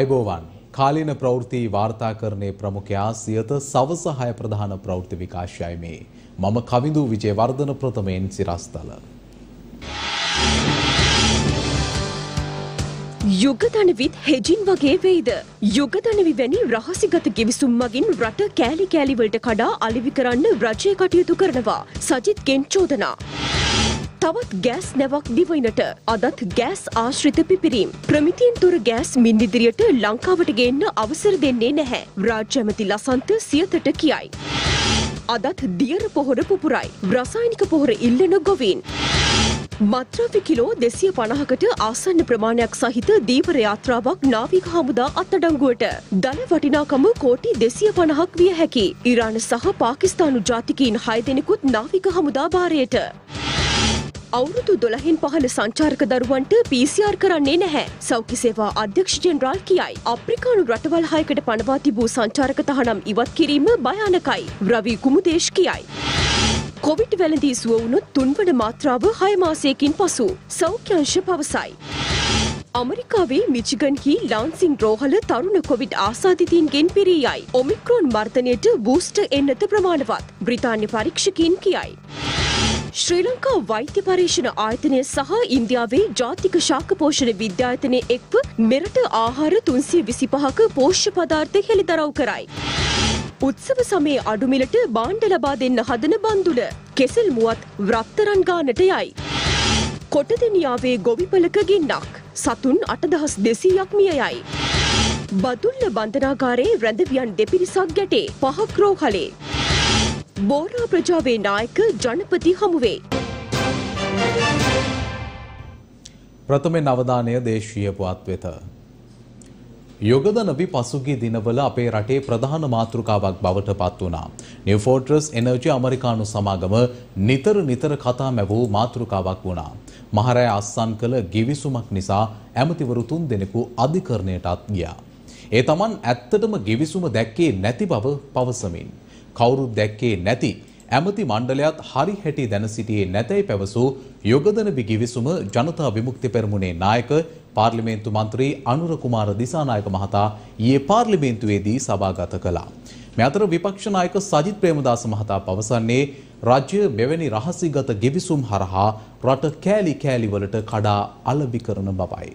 අයිබෝවන් කාලීන ප්‍රවෘත්ති වාර්තාකරණයේ ප්‍රමුඛයා සියත සවස හය ප්‍රධාන ප්‍රවෘත්ති විකාශයයි මේ. මම කවිඳු විජේවර්ධන ප්‍රථමයෙන් සිරස්තල. යුගධනවිත් හෙජින් වගේ වෙයිද. යුගධනවි වැනි රහසිගත ගිවිසුම් මගින් රට කෑලි කෑලිවලට කඩා අලිවි කරන්න රජය කටයුතු කරනවා. සජිත්ගෙන් චෝදනා. තවත් ගෑස් නැවක් දිවයිනට අදත් ගෑස් ආශ්‍රිත පිපිරීම්. ප්‍රමිතියෙන් තුර ගෑස් මින්දිදිරියට ලංකාවට ගේන්න අවසර දෙන්නේ නැහැ. රාජ්‍යමති ලසන්ත සියතට කියයි. අදත් දියර පොහොර පුපුරයි. රසායනික පොහොර ඉල්ලන ගොවීන්. මත්‍රව්‍ය කිලෝ දෙසිය පණහකට ආසන්න ප්‍රමාණයක් සහිත දීවර යාත්‍රාවක් නාවික හමුදා අත්තඩංගුවට. දල වටිනාකම කෝටි දෙසිය පණහක් විය හැකි. ඉරාන සහ පාකිස්තානු ජාතිකීන් හය දෙනෙකුත් නාවික හමුදා භාරයට. අවුරුදු දොළහෙන් පහළ සංචාරක දරුවන්ට PCR කරන්නේ නැහැ. සෞඛ්‍ය සේවා අධ්‍යක්ෂ ජෙනරාල් කියයි. අප්‍රිකානු රටවල් හයකට පනවා තිබූ සංචාරක තහනම් ඉවත් කිරීම භයානකයි. රවි කුමුදේශ් කියයි. කොවිඩ් වැළඳී සුව වුණොත් තුන්වන මාත්‍රාව හය මාසයකින් පසු සෞඛ්‍යංශ පවසයි. අමරිකාවේ මිචිගන්හි ලාන්සිං රෝහල තරුණ කොවිඩ් ආසාධිතීන්ගෙන් පිරීයයි. ඔමික්‍රෝන් මර්ධනයට බූස්ට එන්නත ප්‍රමාණවත්. බ්‍රිතාන්‍ය පරීක්ෂකින් කියයි. ශ්‍රී ලංකා වෛද්‍ය පරීක්ෂණ ආයතනය සහ ඉන්දියාවේ ජාතික ශාක පෝෂණ විද්‍යායතනය එක්ව මෙරට ආහාර තුන්සිය විසිපහක පෝෂ්‍ය පදාර්ථ හෙළිදරව් කරයි. උත්සව සමයේ අඩුමිලට බාණ්ඩ ලබා දෙන්න හදන බන්දුල කෙසෙල් මුවත් ව්‍රත්තරන් ගානට යයි. කොටදෙනියාවේ ගොවිපලක ගින්නක් සතුන් අටදහස් දෙසීයක් මිය යයි. බදුල්ල බන්ධනාගාරයේ රැඳවියන් දෙපිරිසක් ගැටේ පහක් රෝහලේ. බෝරා ප්‍රජාවේ නායක ජනපති හමුවේ. ප්‍රථමෙන් අවධානය දේශීය පුවත් වෙත. යොගදනබි පසුගිය දිනවල අපේ රටේ ප්‍රධාන මාතෘකාවක් බවට පත් වුණා. නිවෆෝට්‍රස් එනර්ජි අමරිකානු සමාගම නිතර නිතර කතා මැවූ මාතෘකාවක් වුණා. මහරය අස්සන් කළ ගිවිසුමක් නිසා ඇමතිවරු තුන් දෙනෙකු අධිකරණයටත් ගියා. ඒ තමන් ඇත්තටම ගිවිසුම දැක්කේ නැති බව පවසමින්. කවුරුත් දැක්කේ නැති ඇමති මණ්ඩලයත් හරි හැටි දැන සිටියේ නැතැයි පැවසූ යොගදන විගිවිසුම ජනතා විමුක්ති පෙරමුණේ නායක පාර්ලිමේන්තු මන්ත්‍රී අනුර කුමාර දිසානායක මහතා ඊයේ පාර්ලිමේන්තුවේදී සභාගත කළා. මේ අතර විපක්ෂ නායක සජිත් ප්‍රේමදාස මහතා පවසන්නේ රාජ්‍ය මෙවැනි රහසිගත ගෙවිසුම් හරහා රට කෑලි කෑලි වලට කඩා අලබි කරන බවයි.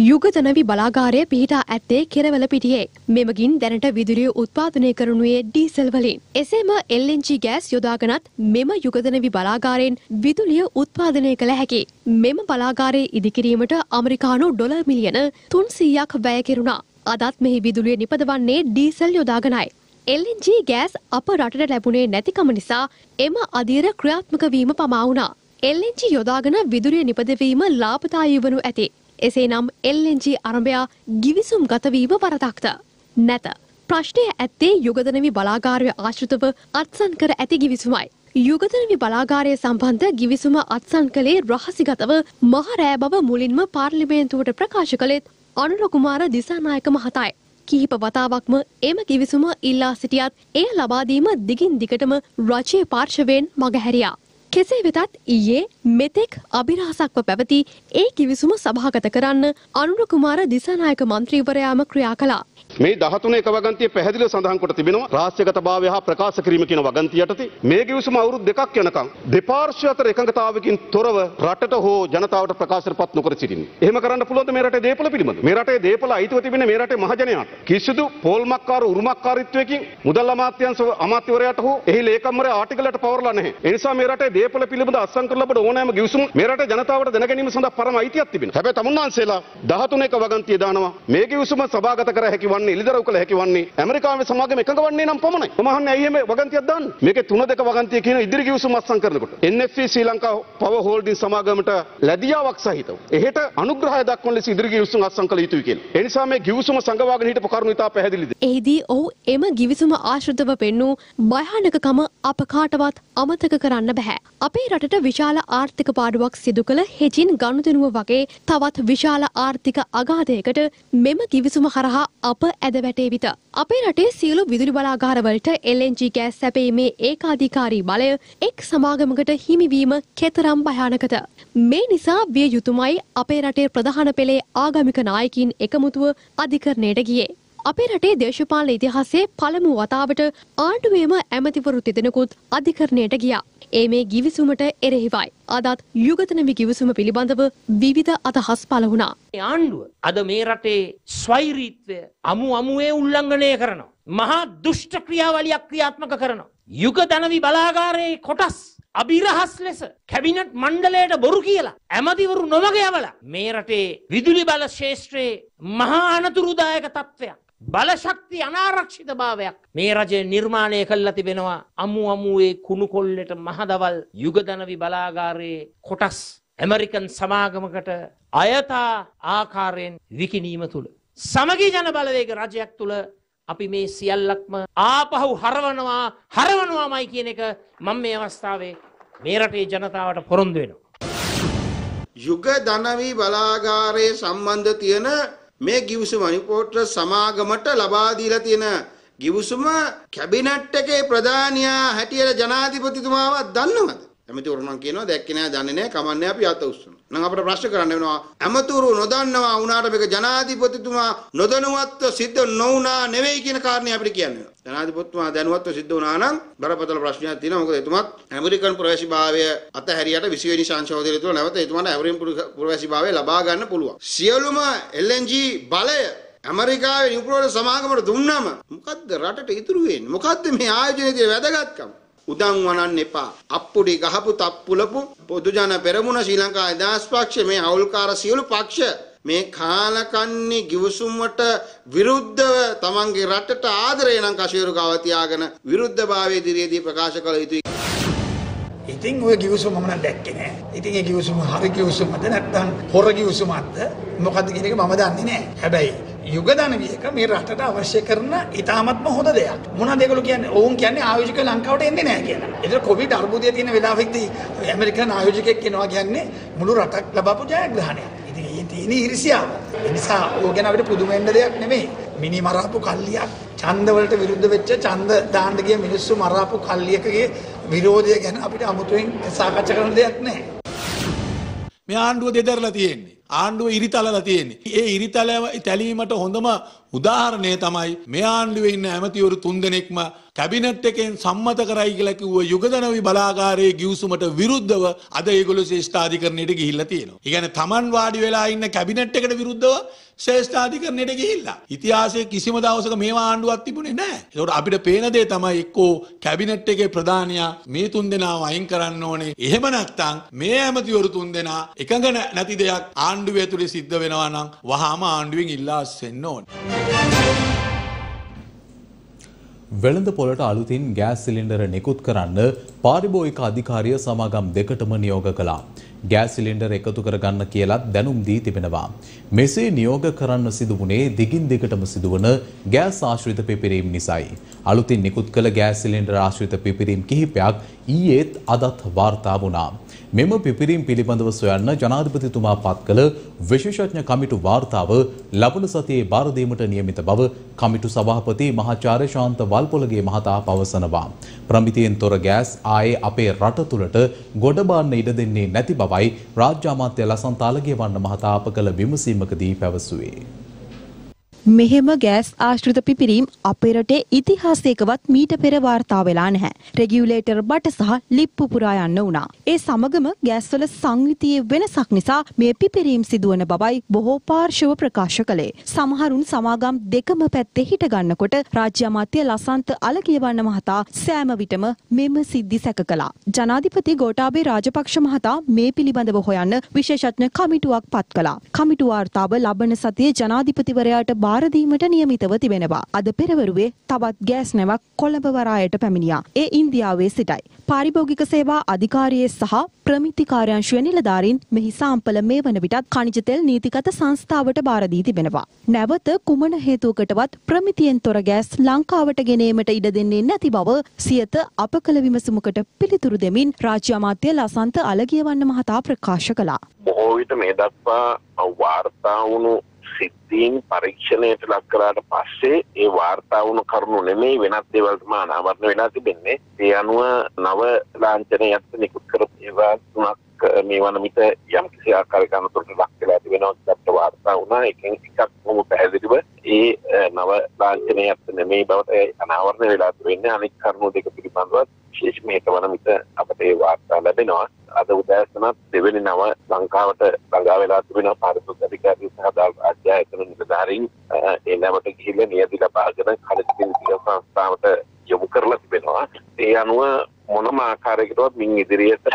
යුගතනවි බලාගාරය පිහිටා ඇත්තේ කෙරවල පිටියේ. මෙමගින් දැනට විදුලිය උත්පාදනය කරනුයේ ඩීසල් වලින්. එසේම LNG ගෑස් යොදාගනත් මෙම යුගදනවි බලාගාරයෙන් විදුලිය උත්පාදනය කළ හැකි. මෙම බලාගාරය ඉදිකිරීමට අමරිකානු ඩොල මිලියන තුන්සීයක් වැය කෙරුණා. අදත් මෙහි විදුලිය නිපදවන්නේ ඩීසල් යොදාගනයි. LNG ගෑස් අප රටට ලැබුණේ නැතිකම නිසා එම අධීර ක්‍රියාත්මක වීම පමාවුණා. LNG යොදාගෙන විදුලිය නිපදවීම ලාභදායී වනු ඇති. එසේනම් LNG අරඹයා ගිවිසුම් ගතවීම වරදක්ද. නැත. ප්‍රශ්නය ඇත්තේ යුගදනවි බලාගාරය ආශ්‍රිතව අත්සන් කර ඇති ගිවිසුමයි. යුගදනවි බලාගාරය සම්බන්ධ ගිවිසුම අත්සන් කළේ රහසිගතව මහරෑ බව මුලින්ම පාර්ලිමේන්තුවට ප්‍රකාශ කළෙත් අනුරකුමාර දිසානායක මහතයි. කිහිප වතාවක්ම එම කිවිසුම ඉල්ලා සිටියත් එය ලබාදීම දිගින් දිගටම රජයේ පාර්ශවයෙන් මගහැරියා. කෙසේ වෙතත් ඊයේ මෙතෙක් අභිරහසක්ව පැවති ඒ කිවිසුම සභාගත කරන්න අනුර කුමාර දිසානායක මන්ත්‍රීවරයාම ක්‍රියා කළා. මේ 13 එක වගන්තිය පැහැදිලිව සඳහන් කොට තිබෙනවා රාජ්‍යගතභාවය හා ප්‍රකාශ කිරීම කියන වගන්තිය යටතේ මේ කිවිසුම අවුරුදු දෙකක් යනකම් දෙපාර්ශ්ව අතර එකඟතාවයකින් තොරව රටට හෝ ජනතාවට ප්‍රකාශපත් නොකර සිටින්නේ. එහෙම කරන්න පුළුවන්ද මේ රටේ දේපල පිළිබඳ? මේ රටේ දේපල අයිතිව තිබෙන මේ රටේ මහජනයාට කිසිදු පෝල්මක්කාර උරුමක්කාරීත්වයකින් මුදල් අමාත්‍යංශ අමාත්‍යවරයාට හෝ එහි ලේකම්වරයා ආටිකලට පවරලා නැහැ. ඒ නිසා මේ රටේ දේපල පිළිබඳ අත්සන් කරලා ලබන ඕනෑම ගිවිසුම මේ රටේ ජනතාවට දැන ගැනීම සඳහා පරම අයිතියක් තිබෙනවා. හැබැයි තමුන්නාන්සේලා 13 එක වගන්තිය දානවා මේ ගිවිසුම සභාගත කර හැකි වන්නේ එළිදරව් කළ හැකි වන්නේ ඇමරිකාවේ සමාගම එකඟ වන්නේ නම් පමණයි. මම අහන්නේ ඇයි එහෙම වගන්තියක් දාන්නේ? මේකේ තුන දෙක වගන්තිය කියන ඉදිරි ගිවිසුම අත්සන් කරනකොට NFE Sri Lanka power holding සමාගමට ලැබියාවක් සහිතව එහෙට අනුග්‍රහය දක්වන ලෙස ඉදිරි ගිවිසුම අත්සන් කළ යුතුයි කියලා. ඒ නිසා මේ ගිවිසුම සංගවාගෙන හිටපු කරුණු ඉතා පැහැදිලිද? එහිදී ඔහු එම ගිවිසුම ආශ්‍රිතව පෙන්නූ භයානකකම අප කාටවත් අමතක කරන්න බැහැ. අපේ රටට විශාල ආර්ථික පාඩුවක් සිදු කළ හෙජින් ගනුදෙනුව වගේ තවත් විශාල ආර්ථික අගාධයකට මෙම ගිවිසුම හරහා අප ඇද වැටේවිත. අපේ රටේ සියලු විදුලි බලාගාරවලට LNG ගෑස් සැපීමේ ඒකාධිකාරී බලය එක් සමාගමකට හිමිවීම කෙතරම් භයානකද. මේ නිසා විය යුතුමයි අපේ රටේ ප්‍රධාන පෙළේ ආගමික නායකින් එකමුතුව අධිකරණයට ගියේ. අපේ රටේ දේශපාලන ඉතිහාසයේ පළමු වතාවට ආණ්ඩුවේම ඇමතිවරු තිදෙනකුත් අධිකරණයට ගියා. ඒ මේ ගිවිසුමට එරෙහිවයි. අදත් යුගතනවි ගිවිසුම පිළිබඳව විවිධ අදහස් පළ වුණා. ආණ්ඩුව අද මේ රටේ ස්වෛරීත්වය අමු අමුවේ උල්ලංඝනය කරනවා. මහා දුෂ්ට ක්‍රියාවලියක් ක්‍රියාත්මක කරනවා. යුග දනවි බලාගාරයේ කොටස් අභිරහස් ලෙස කැබිනට් මණ්ඩලයට බොරු කියලා ඇමතිවරු නොමග යවලා මේ රටේ විදුලි බල ශේෂත්‍රයේ මහා අනතුරුදායක තත්ත්වයක් බලශක්ති අනාරක්ෂිත භාවයක් මේ රජය නිර්මාණය කල්ලා තිබෙනවා අමු අමුවේ කුණු කොල්ලට මහදවල් යුගදනවි බලාගාරයේ කොටස් ඇමරිකන් සමාගමකට අයතා ආකාරයෙන් විකිනීම තුළ. සමගී ජන බලවේග රජයක් තුළ අපි මේ සියල්ලක්ම ආපහු හරවනවා හරවනවාමයි කියන එක මම මේ අවස්ථාවේ මේ රටේ ජනතාවට පොරොන්දු වෙනවා. යුග ධනවී බලාගාරයේ සම්බන්ධ තියෙන මේ ගිවිසුම අනිපෝට්‍ර සමාගමට ලබා දීලා තියෙන ගිවිසුම කැබිනට් එකේ ප්‍රධානියා හැටියට ජනාධිපතිතුමාවත් දන්නවද? ඇමතිවරු නම් කියනවා දැක්කේ නෑ දන්නේ නෑ කමන්නේ අපි අත උස්සනවා. නම් අපිට ප්‍රශ්න කරන්න වෙනවා ඇමතිවරු නොදන්නවා වුණාට මේක ජනාධිපතිතුමා නොදැනුවත්ව සිද්ධ නොවුණා නෙවෙයි කියන කාරණේ අපිට කියන්න වෙනවා. ජනාධිපතිතුමා දැනුවත්ව සිද්ධ වුණා නම් බරපතල ප්‍රශ්නයක් තියෙනවා. මොකද එතුමත් ඇමරිකන් පුරවැසිභාවය අතහැරියට 20 වෙනි සංශෝධනය තුළ නැවත එතුමාට ඇමරිකන් පුරවැසිභාවය ලබා ගන්න පුළුවන්. සියලුම LNG බලය ඇමරිකාවේ නිපුරවල සමාගමට දුන්නම මොකද්ද රටට ඉතුරු වෙන්නේ? මොකද්ද මේ ආයෝජනයේ වැදගත්කම? උදන් වනන්න එපා. අප්පුඩි ගහපු තප්පුලපු පොදුජන පෙරමුණ ශ්‍රී ලංකා අදහස් පක්ෂ මේ අවුල්කාර සියලු පක්ෂ මේ කාලකන්නේ ගිවිසුම්වට විරුද්ධව තමන්ගේ රටට ආදරය නම් කශයරු ගාව තියාගෙන විරුද්ධභාවය ඉදිරියේදී ප්‍රකාශ කළ යුතුයි. ඉතින් ඔය ගිවිසුම මම නම් දැක්කේ නෑ. ඉතින් ඒ ගිවිසුම හරි ගිවිසුමද නැත්නම් හොර ගිවිසුමක්ද මොකද්ද කියන එක මම දන්නේ නෑ. හැබැයි යුගදනවියක මේ රටට අවශ්‍ය කරන ඉතාමත්ම හොඳ දෙයක්. මොනවද ඒගොල්ලෝ කියන්නේ? ඔවුන් කියන්නේ ආයෝජක ලංකාවට එන්නේ නැහැ කියලා. ඒතර කොවිඩ් අර්බුදය තියෙන වෙලාවෙකදී ඇමරිකන් ආයෝජකයෙක් කියනවා කියන්නේ මුළු රටක් ලබපු ජයග්‍රහණයක්. ඉතින් ඒ තියෙන ඉරිසියාව. ඒ නිසා ඕක ගැන අපිට පුදුම වෙන්න දෙයක් නෙමෙයි. මිනි මරාපු කල්ලියක් ඡන්ද වලට විරුද්ධ වෙච්ච ඡන්ද දාන්න ගිය මිනිස්සු මරාපු කල්ලියකගේ විරෝධය ගැන අපිට අමුතුවෙන් සාකච්ඡා කරන දෙයක් නැහැ. මේ ආණ්ඩුව දෙදරලා තියෙන්නේ. ආණ්ඩුව ඉරිතලලා තියෙන්නේ. ඒ ඉරිතල තැලීමට හොඳම උදාහරණය තමයි මේ ආණ්ඩුවේ ඉන්න ඇමතිවරු තුන්දෙනෙක්ම කැබිනට් එකෙන් සම්මත කරයි කියලා කිව්ව යුගදනවි බලාගාරයේ ගිවිසුමට විරුද්ධව අද ඒගොල්ලෝ ශ්‍රේෂ්ඨාධිකරණයට ගිහිල්ලා තියෙනවා. ඒ කියන්නේ Taman වාඩි වෙලා ඉන්න කැබිනට් එකට විරුද්ධව ශ්‍රේෂ්ඨාධිකරණයට ගිහිල්ලා. ඉතිහාසයේ කිසිම දවසක මේවා ආණ්ඩුවක් තිබුණේ නැහැ. ඒකට අපිට පේන දේ තමයි එක්කෝ කැබිනට් එකේ ප්‍රධානියා මේ තුන්දෙනාව අයින් කරන්න ඕනේ. එහෙම නැත්නම් මේ ඇමතිවරු තුන්දෙනා එකඟ නැති දෙයක් ආණ්ඩුවේ ඇතුලේ සිද්ධ වෙනවා නම් වහාම ආණ්ඩුවෙන් ඉල්ලා අස්සෙන්න ඕනේ. වෙළඳ පොළට අලුතින් ගෑස් සිලින්ඩර නිකුත් කරන්න පාරිභෝගික අධිකාරිය සමාගම් දෙකටම නියෝග කළා. ගෑස් සිලින්ඩර් එකතු කරගන්න කියලත් දැනුම් දී තිබෙනවා. මෙසේ නියෝග කරන්න සිදුවුණේ දිගින් දිගටම සිදුවන ගෑස් ආශ්‍රිත පිපිරීම් නිසයි. අලුතින් නිකුත් කළ ගෑස් සිලින්ඩර් ආශ්‍රිත පිපිරීම් කිහිපයක් ඊයේත් අදත් වාර්තා වුණා. මෙම පිපිරීම් පිළිබඳව සොයන්න ජනාධිපතිතුමා පත් කළ විශේෂඥ කමිටු වාර්තාව ලබන සතියේ බාර දීමට නියමිත බව කමිටු සභාපති මහාචාර්ය ශාන්ත වල්පොලගේ මහතා පවසනවා. ප්‍රමිතියෙන් තොර ගෑස් ආයේ අපේ රට තුළට ගොඩබාන්න ඉඩ දෙන්නේ නැති බවයි රාජ්‍ය අමාත්‍ය ලසන්ත අලගේවන්න මහතා අප කළ විමසීමකදී පැවසුවේ. මෙහෙම ගෑස් ආශ්‍රිත පිපිරීම් අපේ රටේ ඉතිහාසයකවත් මීට පෙර වාර්තා වෙලා නැහැ. රෙගියුලේටර් බට සහ ලිප්පු පුරා යන්න වුණා. ඒ සමගම ගෑස්වල සංයුතියේ වෙනසක් නිසා මේ පිපිරීම් සිදුවන බවයි බොහෝ පාර්ශව ප්‍රකාශ කළේ. සමහරුන් සමාගම් දෙකම පැත්තේ හිට ගන්නකොට රාජ්‍ය අමාත්‍ය ලසන්ත අලකියවන්න මහතා සෑම විටම මෙම සිද්ධි සැක කළා. ජනාධිපති ගෝඨාභය රාජපක්ෂ මහතා මේ පිළිබඳව හොයන්න විශේෂඥ කමිටුවක් පත් කළා. කමිටු වාර්තාව ලබන සතියේ ජනාධිපතිවරයාට බාරදීමට නියමිතව තිබෙනවා. අද පෙරවරුවේ තවත් ගෑස් නැවක් කොළඹ වරායට පැමිණියා. ඒ ඉන්දියාවේ සිටයි. පාරිභෝගික සේවා අධිකාරියේ සහ ප්‍රමිති කාර්යාංශය නිලධාරීන් මෙහි සාම්පල මේ වන විටත් khනිජ තෙල් නීතිගත සංස්ථාවට බාර දී තිබෙනවා. නැවත කුමන හේතුවකටවත් ප්‍රමිතියෙන් තොර ගෑස් ලංකාවට ගෙනීමට ඉඩ දෙන්නේ නැති බව සියත අප කළ විමසුමකට පිළිතුරු දෙමින් රාජ්‍ය අමාත්‍ය ලසන්ත අලගියවන්න මහතා ප්‍රකාශ කළා. බොහෝ විට මේ දක්වා වාර්තා වුණු සිද්ධීන් පරීක්ෂණයට ලක් කරාට පස්සේ ඒ වාර්තා වුණු කරුණු නෙමෙයි වෙනත් දේවල් තමයි අනාවරණ වෙලා තිබෙන්නේ. ඒ අනුව නව ලාංඡනයක් නිකුත් කරපු ඒවා තුනක් මේ වන විට යම් කිසි ආකාරයක අනතුරට ලක් වෙලා තිබෙනවා කියලා වාර්තා වුණා. එකෙන් එකක් මොහොම පැහැදිලිව ඒ නව ලාංඡනයක් නෙමෙයි බවට අනාවරණ වෙලා තිබෙන්නේ. අනිත් කරුණු දෙක පිළිබඳව විශේෂ මේක වන විට අපට ඒ වාර්තා ලැබෙනවා. අද උදෑසනත් දෙවෙනි නව ලංකාවට ළඟා වෙලා තිබෙනවා පාරිශුද්ධ අධිකාරිය සහ දාල් රාජ්‍ය ආයතන නිලධාරීන් ඒ නැවට ගිහිල්ලා නියති ලබාගෙන කලකිරීම සංස්ථාවට යොමු කරලා තිබෙනවා. ඒ අනුව මොනම ආකාරයකටවත් මින් ඉදිරියට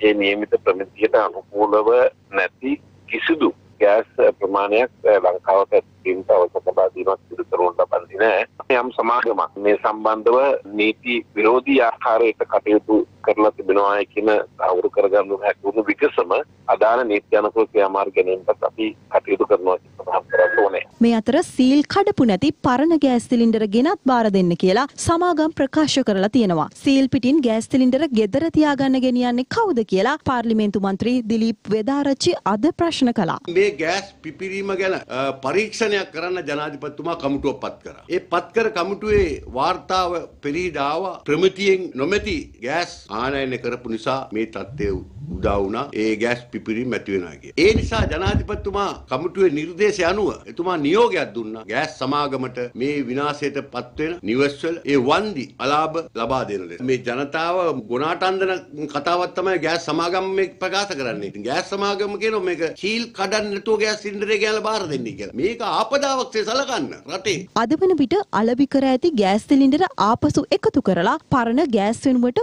ඒ නියමිත ප්‍රමිතියට අනුකූලව නැති කිසිදු ගෑස් ප්‍රමාණයක් ලංකාවට තින්ට අවසර ලබා දීමක් සිදු කරනු ලබන්නේ නැහැ. යම් සමාගමක් මේ සම්බන්ධව නීති විරෝධී ආකාරයට කටයුතු කරලා තිබෙනවා කියන අවුරු කරගන්න හැකිවුණු විකසම අදාළ නීති අනුකූල ක්‍රියාමාර්ග ගැනීමට අපි කටයුතු කරනවා කියලා කරන්න ඕනේ. මේ අතර සීල් කඩපු නැති පරණ ගෑස් සිලින්ඩර ගෙනත් බාර දෙන්න කියලා සමාගම් ප්‍රකාශ කරලා තියෙනවා. සීල් පිටින් ගෑස් සිලින්ඩර ගෙදර තියාගන්න ගෙනියන්නේ කවුද කියලා පාර්ලිමේන්තු මන්ත්‍රී දිලීප් වෙදාරච්චි අද ප්‍රශ්න කළා. මේ ගෑස් පිපිරීම ගැන පරීක්ෂණයක් කරන්න ජනාධිපතිතුමා කමිටුවක් පත් කරා. ඒ පත් කර කමිටුවේ වාර්තාව පෙරීඩාව ප්‍රමිතියෙන් නොමැති ගෑස් ආනයනය කරපු නිසා මේ තත්ත්වය උදා වුණා ඒ ගෑස් පිපිරීම ඇති වෙනවා කිය. ඒ නිසා ජනාධිපතිතුමා කමිටුවේ නිර්දේශය අනුව එතුමා නියෝගයක් දුන්නා ගෑස් සමාගමට මේ විනාශයට පත්වෙන නිවෙස්වල ඒ වන්දි අලාභ ලබා දෙන ලෙස. මේ ජනතාව ගොනාට අන්දන කතාවක් තමයි ගෑස් සමාගම මේ ප්‍රකාශ කරන්නේ. ඉතින් ගෑස් සමාගම කියනවා මේක සීල් කඩන්න නැතුව ගෑස් සිලින්ඩරේ ගෑලා බාර දෙන්නේ කියලා. මේක ආපදාවක් සලකන්න රටේ. අද වන විට අලබි කර ඇති ගෑස් සිලින්ඩර ආපසු එකතු කරලා පරණ ගෑස් වෙනුවට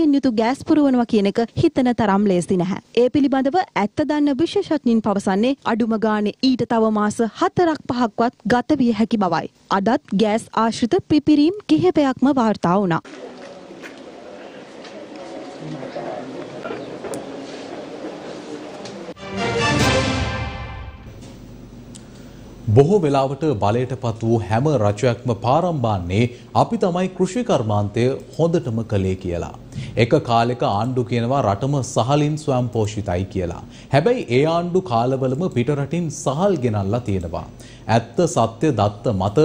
ප්‍රමිතියෙන් යුතු ගෑස් පුරවනවා කියන එක හිතන තරම් තරම් ලේසි නැහැ. ඒ පිළිබඳව ඇත්ත දන්න විශේෂඥයින් පවසන්නේ අඩුම ගානේ ඊට තව මාස හතරක් පහක්වත් ගත විය හැකි බවයි. අදත් ගෑස් ආශ්‍රිත පිපිරීම් කිහිපයක්ම වාර්තා වුණා. බොහෝ වෙලාවට බලයට පත් වූ හැම රජයක්ම පාරම්බාන්නේ අපි තමයි කෘෂි කර්මාන්තය හොඳටම කළේ කියලා. එක කාලෙක ආණ්ඩු කියනවා රටම සහලින් ස්වයං පෝෂිතයි කියලා. හැබැයි ඒ ආණ්ඩු කාලවලම පිටරටින් සහල් ගෙනල්ලා තියෙනවා. ඇත්ත සත්‍ය දත්ත මත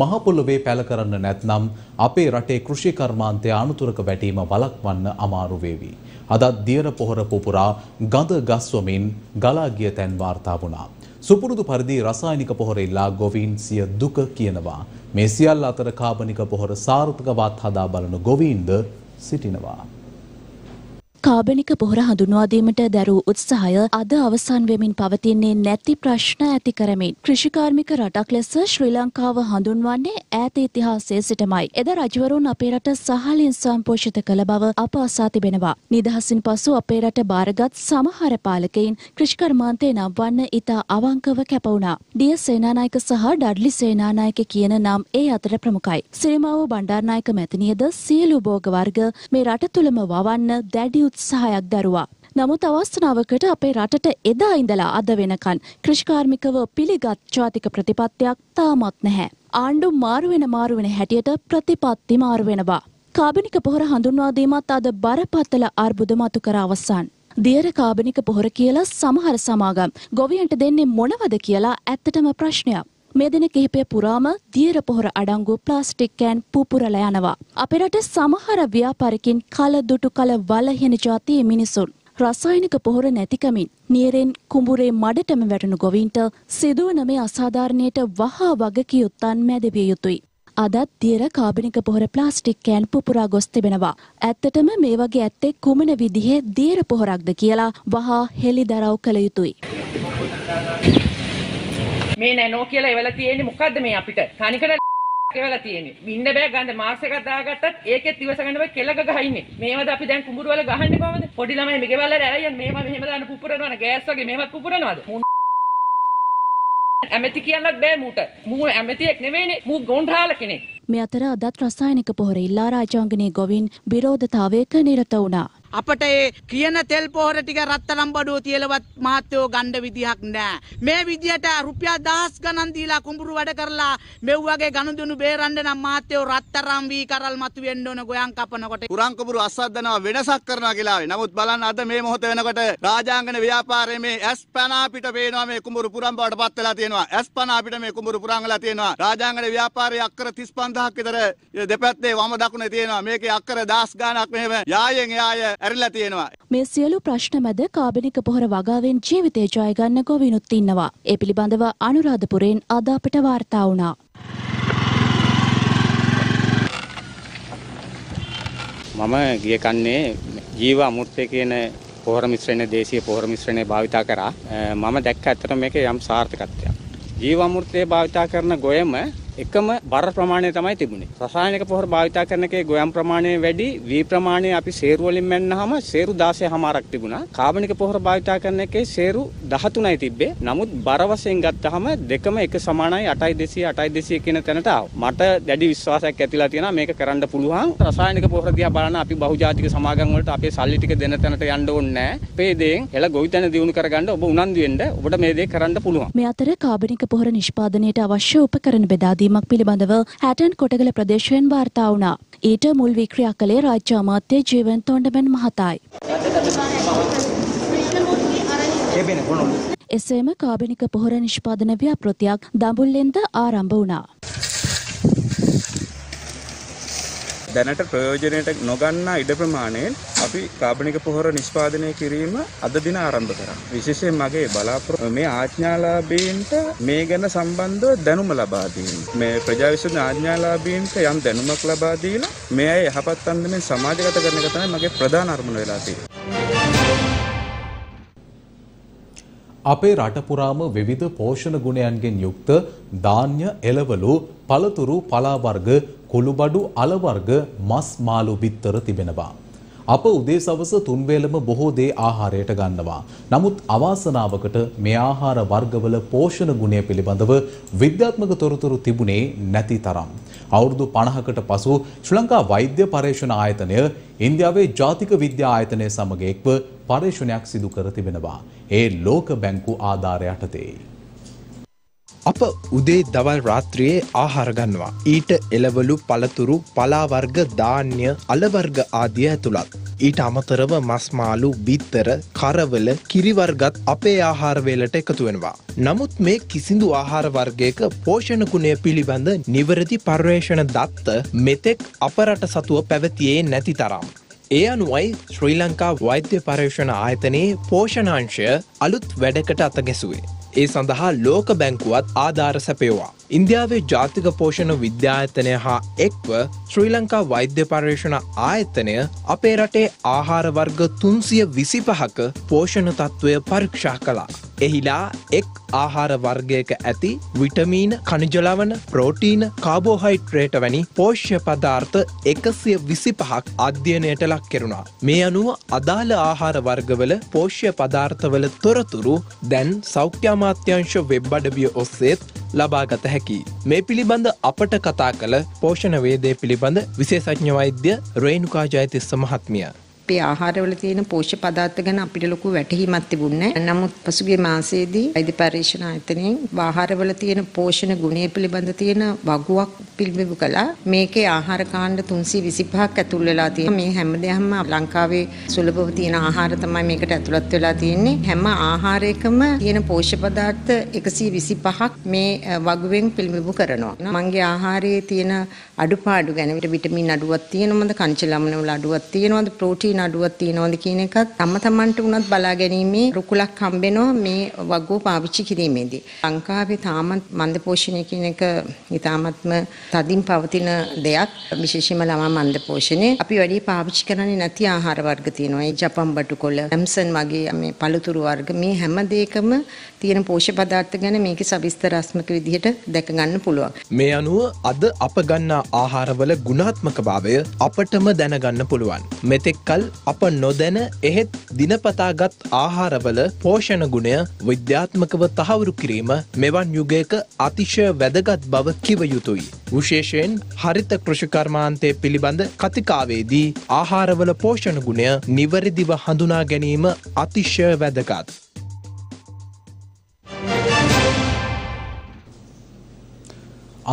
මහපොළොවේ පැල කරන්න නැත්නම් අපේ රටේ කෘෂි කර්මාන්තය අනුතුරක වැටීම වළක්වන්න අමාරු වේවි. අදත් දියර පොහොර පුපුරා ගඳ ගස්වමින් ගලා ගිය තැන් වාර්තා වුණා. සුපුරුදු පරිදි රසායනික පොහොර ඉල්ලා ගොවීන් සිය දුක කියනවා. මේ සියල්ල අතර කාබනික පොහොර සාර්ථකවත් හදා බලන ගොවීන්ද සිටිනවා. කාබනික පොහොර හඳුන්වාදීමට දැරූ උත්සාහය අද අවසන් වෙමින් පවතින්නේ නැති ප්‍රශ්න ඇති කරමින් කෘෂිකාර්මික රටක් ලෙස ශ්‍රී ලංකාව හඳුන්වන්නේ ඈත ඉතිහාසයේ සිටමයි. එද රජවරුන් අපේ රට සහලින් සම්පෝෂිත කළ බව අප අසා තිබෙනවා. නිදහසින් පසු අපේ රට බාරගත් සමහර පාලකයින් කෘෂිකර්මාන්තය නම්වන්න ඉතා අවංකව කැපවුණා. ඩිය සේනානායක සහ ඩඩ්ලි සේනානායක කියන නම් ඒ අතර ප්‍රමුඛයි. සිරිමාවෝ බණ්ඩාරනායක මැතිනියද සියලු භෝග වර්ග මේ රට තුළම වවන්න දැඩි උත්සාහයක් දරුවා. නමුත් අවස්ථාවකට අපේ රටට එදා ඉඳලා අද වෙනකන් කෘෂිකාර්මිකව පිළිගත් ජාතික ප්‍රතිපත්තියක් තාමත් නැහැ. ආණ්ඩු මාරුවෙන මාරුවෙන හැටියට ප්‍රතිපත්ති මාරු වෙනවා. කාබනික පොහොර හඳුන්වා දීමත් අද බරපතල අර්බුද මතු කර අවසන්. දියර කාබනික පොහොර කියලා සමහර සමාගම් ගොවියන්ට දෙන්නේ මොනවද කියලා ඇත්තටම ප්‍රශ්නයක්. මේ දින කිහිපය පුරාම දියර පොහොර අඩංගු ප්ලාස්ටික් කෑන් පුපුරලා යනවා. අපේ රට සමහර ව්‍යාපාරිකින් කල දුටු කල වලහෙන ජාතියේ මිනිසුන් රසායනික පොහොර නැතිකමින් නියරෙන් කුඹුරේ මඩටම වැටුණු ගොවීන්ට සිදුවන මේ අසාධාරණයට වහා වගකියුත්තන් මැදවිය යුතුයි. අදත් දියර කාබනික පොහොර ප්ලාස්ටික් කෑන් පුපුරා ගොස් තිබෙනවා. ඇත්තටම මේ වගේ ඇත්තේ කුමන විදිහේ දියර පොහොරක්ද කියලා වහා හෙළි දරව් කළ යුතුයි. මේ නැනෝ කියලා එවලා තියෙන්නේ මොකද්ද මේ අපිට? තනිකර එවලා තියෙන්නේ. ඉන්න බෑ ගන්න මාස් එකක් දාගත්තත් ඒකෙත් ඉවස ගන්න බෑ කෙලක ගහින්නේ. මේවද අපි දැන් කුඹුරු වල ගහන්නේ කොහමද? පොඩි ළමයි මේ ගෙවල් වල ඇරයන් මේව මෙහෙම දාන්න පුපුරනවනේ ගෑස් වගේ මේවත් පුපුරනවද? ඇමති කියන්නත් බෑ මූට. මූ ඇමතියෙක් නෙවෙයිනේ. මූ ගොන්ඩාල කෙනෙක්. මේ අතර අදත් රසායනික පොහොර ඉල්ලා රාජාංගනයේ ගොවින් විරෝධතාවයක නිරත වුණා. අපට ඒ කියන තෙල් පොහොර ටික රත්තරම් බඩුව තියලවත් මහත්තයෝ ගණ්ඩ විදිහක් නෑ. මේ විදිහට රුපියල් දහස් ගණන් දීලා කුඹුරු වැඩ කරලා මෙව්වගේ ගනුදෙනු බේරන්න නම් මහත්තයෝ රත්තරම් වී කරල් මතු වෙන්න ඕන ගොයන් කපනකොට. පුරංකුඹුරු අස්වද්දනවා වෙනසක් කරනවා කියලා. නමුත් බලන්න අද මේ මොහොත වෙනකොට රාජාංගන ව්‍යාපාරයේ මේ ඇස් පන අපිට පේනවා මේ කුඹුරු පුරම් බවට පත් වෙලා තියෙනවා. ඇස් පන අපිට මේ කුඹුරු පුරම් වෙලා තියෙනවා. රාජාංගන ව්‍යාපාරයේ අක්කර 35000ක් විතර දෙපැත්තේ වම දකුණේ තියෙනවා. මේකේ අක්කර 10 ගාණක් මෙහෙම යායෙන් යාය ඇරිලා තියෙනවා. මේ සියලු ප්‍රශ්න මැද කාබනික පොහොර වගාවෙන් ජීවිතය ජයගන්න ගොවිනුත් ඉන්නවා. ඒ පිළිබඳව අනුරාධපුරයෙන් අද අපට වාර්තා වුණා. මම ගිය කන්නේ ජීව අමුර්තය කියන පොහොර මිශ්‍රණය දේශීය පොහොර මිශ්‍රණය භාවිතා කරා. මම දැක්ක ඇත්තට මේකේ යම් සාර්ථකත්වයක්. ජීව අමුර්තය භාවිතා කරන ගොයම එකම බර ප්‍රමාණය තමයි තිබුණේ. රසායනික පොහොර භාවිතා කරන එකේ ගොයම් ප්‍රමාණය වැඩි, වී ප්‍රමාණය අපි සේරු වලින් මැන්නහම සේරු 16 හමාරක් තිබුණා. කාබනික පොහොර භාවිතා කරන එකේ සේරු 13යි තිබ්බේ. නමුත් බර වශයෙන් ගත්තහම දෙකම එක සමානයි 8200 8200 කියන තැනට ආවා. මට දැඩි විශ්වාසයක් ඇතිලා තියෙනවා මේක කරන්න පුළුවන්. රසායනික පොහොර දිහා බලන අපි බහුජාතික සමාගම් වලට අපේ සල්ලි ටික දෙන තැනට යන්න ඕනේ නැහැ. අපේ දේෙන් එළ ගොවිතැන දියුණු කරගන්න ඔබ උනන්දු වෙන්න ඔබට මේ දේ කරන්න පුළුවන්. මේ අතර කාබනික පොහොර නිෂ්පාදනයට අවශ්‍ය උපකරණ බෙදා දීමක් පිළිබඳව හැටන් කොටගල ප්‍රදේශයෙන් වාර්තා වුණා. ඊට මුල් වික්‍රියා කළේ රාජ්‍ය අමාත්‍ය ජීවන් තොණ්ඩමන් මහතායි. එසේම කාබනික පොහොර නිෂ්පාදන ව්‍යාපෘතියක් දඹුල්ලෙන්ද ආරම්භ වුණා. දැනට ප්‍රයෝජනයට නොගන්නා ඉඩ ප්‍රමාණයෙන් අපි කාබනික පොහොර නිෂ්පාදනය කිරීම අද දින ආරම්භ කරා. විශේෂයෙන් මගේ බලාපොරොත්තු මේ ආඥාලාභීන්ට මේ ගැන සම්බන්ධව දැනුම ලබා දීම. මේ ප්‍රජා විශ්වවිද්‍යාල ආඥාලාභීන්ට යම් දැනුමක් ලබා දීලා මේ අය යහපත් අන්දමින් සමාජගත කරන එක තමයි මගේ ප්‍රධාන අරමුණ වෙලා තියෙන්නේ. අපේ රට පුරාම විවිධ පෝෂණ ගුණයන්ගෙන් යුක්ත ධාන්‍ය එළවලු පළතුරු පලා වර්ග කුළුබඩු අල වර්ග මස් මාළු බිත්තර තිබෙනවා. අප උදේ සවස තුන් වේලම බොහෝ දේ ආහාරයට ගන්නවා. නමුත් අවාසනාවකට මේ ආහාර වර්ගවල පෝෂණ ගුණය පිළිබඳව විද්‍යාත්මක තොරතුරු තිබුණේ නැති තරම්. අවුරුදු 50කට පසු ශ්‍රී ලංකා වෛද්‍ය පර්යේෂණ ආයතනය ඉන්දියාවේ ජාතික විද්‍යා ආයතනය සමග එක්ව පර්යේෂණයක් සිදු කර තිබෙනවා. ඒ ලෝක බැංකු ආධාර යටතේ. අප උදේ දවල් රාත්‍රියයේ ආහාර ගන්නවා. ඊට එළවලු පළතුරු පලාවර්ග ධාන්‍ය අලවර්ග ආදිය ඇතුළත්. ඊට අමතරව මස්මාලු බිත්තර කරවල කිරිවර්ගත් අපේ ආහාරවේලට එකතු වෙනවා. නමුත් මේ කිසිදු ආහාර වර්ගයක පෝෂණ ගුණය පිළිබඳ නිවැරදි පර්යේෂණ දත්ත මෙතෙක් අපරට සතුව පැවතියේ නැති තරම්. ඒ අනුවයි ශ්‍රී ලංකා වෛද්‍ය පර්යේෂණ ආයතනයේ පෝෂණාංශය අලුත් වැඩකට අතගැසුවේ. ඒ සඳහා ලෝක බැංකුවත් ආධාර සැපයවා. ඉන්දියාවේ ජාතික පෝෂණ විද්‍යායතනය හා එක්ව ශ්‍රී ලංකා වෛද්‍ය පර්යේෂණ ආයතනය අපේ රටේ ආහාරවර්ග තුන්සිය විසිපහක පෝෂණ තත්ත්වය පරීක්ෂා කළා. එහිලා එක් ආහාර වර්ගයක ඇති විටමීන කනිජලවන ප්‍රෝටීන කාබෝහයිට්‍රේට වැනි පෝෂ්‍ය පදාර්ථ එකසිය විසි පහක් අධ්‍යයනයට ලක් කෙරුණා. මේ අනුව අදාළ ආහාර වර්ගවල පෝෂ්‍ය පදාර්ථවල තොරතුරු දැන් සෞඛ්‍යමාත්‍යංශ වෙබ් අඩවිය ඔස්සේත් ලබාගත හැකි. මේ පිළිබඳ අපට කතා කළ පෝෂණ වේදය පිළිබඳ විශේෂඥ වෛද්‍ය රේණුකා ජයතිස්ස මහත්මිය. අපේ ආහාරවල තියෙන පෝෂ්‍ය පදාර්ථ ගැන අපිට ලොකු වැටහීමක් තිබුණේ නමුත් පසුගිය මාසයේදී වෛද්‍ය පරීක්ෂණ ආයතනයෙන් ආහාරවල තියෙන පෝෂණ ගුණය පිළිබඳ තියෙන වගුවක් පිළිබිඹු කළා. මේකේ ආහාර කාණ්ඩ 325ක් ඇතුල් වෙලා තියෙනවා. මේ හැමදේම ලංකාවේ සුලභව තියෙන ආහාර තමයි මේකට ඇතුළත් වෙලා තියෙන්නේ. හැම ආහාරයකම තියෙන පෝෂ්‍ය පදාර්ථ 125ක් මේ වගුවෙන් පිළිබිඹු කරනවා. මගේ ආහාරයේ තියෙන අඩුපාඩු ගැන විටමින් අඩුවක් තියෙනවද, කංච ලවණ වල අඩුවක් තියෙනවද, ප්‍රෝටීන් අඩුවක් තියෙනවද කියන එකත් තම තමන්ට උනත් බලා ගැනීමේ රුකුලක් හම්බෙනවා මේ වගුව පාවිච්චි කිරීමේදී. ලංකාවේ තාමත් මන්ද පෝෂණය කියන එක ඉතාමත්ම තදින් පවතින දෙයක්. විශේෂයෙන්ම ළමා මන්ද පෝෂණය. අපි වැඩි පාවිච්චි කරන්නේ නැති ආහාර වර්ග තියෙනවා. ඒ ජපන් බටුකොළ, ඇම්සන් වගේ මේ පළතුරු වර්ග මේ හැම දෙයකම තියෙන පෝෂ්‍ය පදාර්ථ ගැන මේකේ සවිස්තරාත්මක විදිහට දැක ගන්න පුළුවන්. මේ අනුව අද අප ගන්නා ආහාරවල ගුණාත්මක භාවය අපටම දැනගන්න පුළුවන්. මෙතෙක්කල් අප නොදැන එහෙත් දිනපතාගත් ආහාරවල පෝෂණ ගුණය විද්‍යාත්මකව තහවුරු කිරීම මෙවන් යුගයක අතිශය වැදගත් බව කිව යුතුයි. විශේෂයෙන් හරිත කෘෂිකර්මාන්තය පිළිබඳ කතිකාවේදී ආහාරවල පෝෂණ ගුණය නිවැරදිව හඳුනා ගැනීම අතිශය වැදගත්.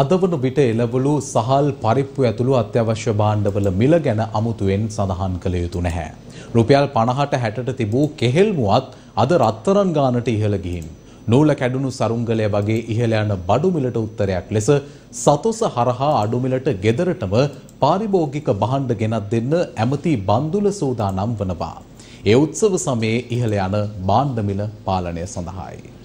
අදවන විට එළවලු සහල් පරිප්පු ඇතුළු අත්‍යවශ්‍ය භාණ්ඩවල මිල ගැන අමුතුවෙන් සඳහන් කළ යුතු නැහැ. රුපියල් පණහට හැටට තිබූ කෙහෙල්මුවත් අද රත්තරන් ගානට ඉහළ ගිහින්. නූල කැඩුණු සරුංගලය වගේ ඉහළ යන බඩුමිලට උත්තරයක් ලෙස සතොස හරහා අඩුමිලට ගෙදරටම පාරිභෝගික බහණ්ඩ ගෙනත් දෙන්න ඇමති බන්දුල සූදානම් වනවා. ඒ උත්සව සමයේ ඉහළ යන බාණ්ඩමිල පාලනය සඳහායි.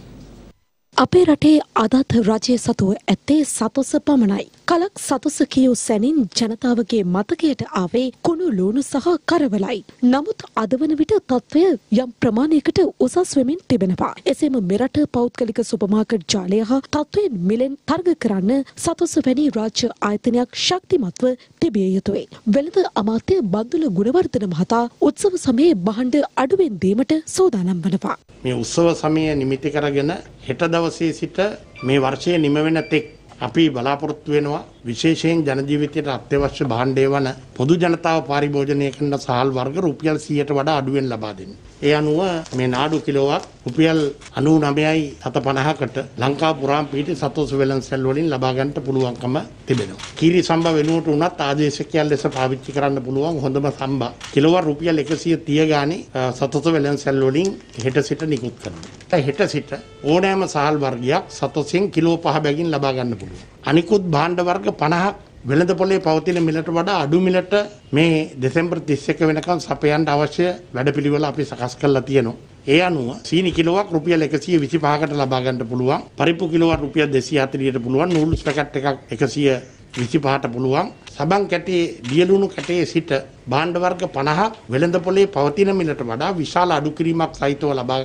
අපේ රටේ අදත් රජය සතුව ඇත්තේ සතොස පමණයි. කලක් සතොස කියූ සැනින් ජනතාවගේ මතකයට ආවේ කුණු ලූුණු සහ කරවලයි. නමුත් අදවන විට තත්ත්වය යම් ප්‍රමාණයකට උසස් වෙමින් තිබෙනවා. එසේම මෙරට පෞද්ගලික සුපමාකට් ජාලය හා තත්ත්වයෙන් මිලෙන් තර්ග කරන්න සතොස වැනි රාජ්‍ය ආයතනයක් ශක්තිමත්ව තිබිය යුතුයි. වෙළඳ අමාත්‍ය බන්දුල ගුණවර්ධන මහතා උත්සව සමයේ බහන්ඩ අඩුවෙන් දීමට සූදානම් වනවා. මේ උත්සව සමය නිමිති කරගෙන හෙට දවසේ සිට මේ වර්ෂය නිම වෙන තෙක් අපි බලාපොරොත්තු වෙනවා. විශේෂයෙන් ජනජීවිතයට අත්‍යවශ්‍ය භාණ්ඩය වන පොදු ජනතාව පරිභෝජනය කරන සහල් වර්ග රුපියල් 100ට වඩා අඩුවෙන් ලබා දෙන්න. ඒ අනුව මේ නාඩු කිලෝවක් රුපියල් 99යි 750කට ලංකා පුරාම පිහිටි සතොස් වෙළඳසැල් වලින් ලබා ගන්නට පුළුවන්කම තිබෙනවා. කීරි සම්බ වෙනුවට උනත් ආදේශකයන් ලෙස පාවිච්චි කරන්න පුළුවන් හොඳම සම්බ කිලෝවක් රුපියල් 130 ගානේ සතොස් වෙළඳසැල් වලින් හෙට සිට නිකුත් කරනවා. හෙට සිට ඕනෑම සහල් වර්ගයක් සතොසෙන් කිලෝ 5 බැගින් ලබා ගන්න පුළුවන්. අනිකුත් භාණ්ඩ වර්ග 50ක් වෙළඳ පොලේ පවතින මිලට වඩා අඩු මිලට මේ දෙසැම්බර් 31 වෙනකන් සපයන්න අවශ්‍ය වැඩපිළිවෙල අපි සකස් කරලා තියෙනවා. ඒ අනුව සීනි කිලෝවක් රුපියල් 125කට ලබා ගන්න පුළුවන්. පරිප්පු කිලෝවක් රුපියල් 240ට පුළුවන්. නූල් පැකට් එකක් 125ට පුළුවන්. සබන් කැටේ දියලුණු කැටේ සිට භාණ්ඩ වර්ග 50ක් වෙළඳ පොලේ පවතින මිලට වඩා විශාල අඩු කිරීමක් සහිතව ලබා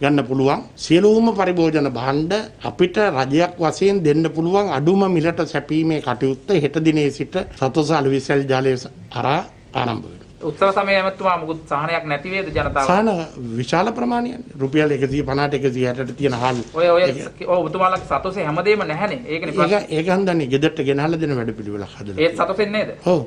ගන්න පුළුවන් සියලුම පරිභෝජන භාණ්ඩ අපිට රජයක් වශයෙන් දෙන්න පුළුවන් අඩුම මිලට සැපීමේ කටයුත්ත හෙට දිනේ සිට සතොස අලුවිසැල් ජාලය හරහා ආරම්භ වෙනවා. උත්සව සමයේ ඇමතුමා මුකුත් සහනයක් නැති වේද ජනතාවට? සහන විශාල ප්‍රමාණයක් රුපියල් 150ට 160ට තියෙන හාල්. ඔය ඔය ඔව් ඔබතුමාලගේ සතොසේ හැමදේම නැහැනේ. ඒකනේ ප්‍රශ්නේ. ඒක ඒක හන්දන්නේ ගෙදරට ගෙනහලා දෙන වැඩ පිළිවෙලක් හදලා. ඒත් සතොසෙන් නේද? ඔව්.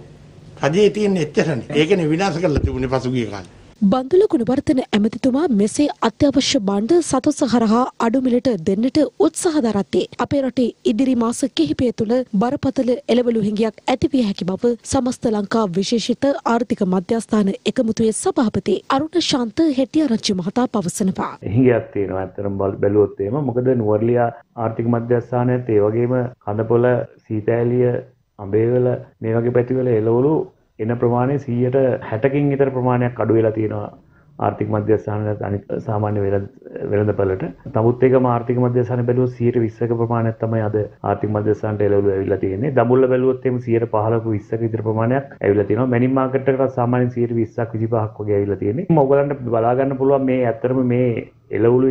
රජයේ තියෙන එච්චරනේ. ඒකනේ විනාශ කරලා තිබුණේ පසුගිය කාලේ. බන්දුල ගුණවර්ධන ඇමතිතුමා මෙසේ අත්‍යවශ්‍ය බණ්ඩ සතොස හරහා අඩුමිලට දෙන්නට උත්සාහ දරත්තේ. අපේ රටේ ඉදිරි මාස කිහිපය තුළ බරපතල එළවලු හිඟයක් ඇතිවිය හැකි බව සමස්ත ලංකා විශේෂිත ආර්ථික මධ්‍යස්ථාන එකමුතුවේ සභාපති අරුණ ශාන්ත හෙටියාරච්චි මහතා පවසනවා. හිඟයක් තියෙනවා. ඇත්තටම බැලුවොත් එහෙම. මොකද නුවර්ලියා ආර්ථික මධ්‍යස්ථානයත් ඒ වගේම කඳපොළ සීතෑලිය අඹේවල මේ වගේ පැතිවල එළවලු එන ප්‍රමාණය 100ට 60කින් විතර ප්‍රමාණයක් අඩු වෙලා තියෙනවා ආර්ථික මධ්‍යස්ථානවල අනිත් සාමාන්‍ය වෙළඳපළට. නමුත් ඒකම ආර්ථික මධ්‍යස්ථාන බැලුවොත් 120ක ප්‍රමාණයක් තමයි අද ආර්ථික මධ්‍යස්ථානට එළවලු ඇවිල්ලා තියෙන්නේ. දඹුල්ල බැලුවොත් එimhe 115ක 20ක විතර ප්‍රමාණයක් ඇවිල්ලා තියෙනවා. මැනින් මාකට් එකට සාමාන්‍යයෙන් 120ක් 25ක් වගේ ඇවිල්ලා තියෙන්නේ. ඔයගලන්ට බලා ගන්න පුළුවන් මේ ඇත්තටම මේ එළවලු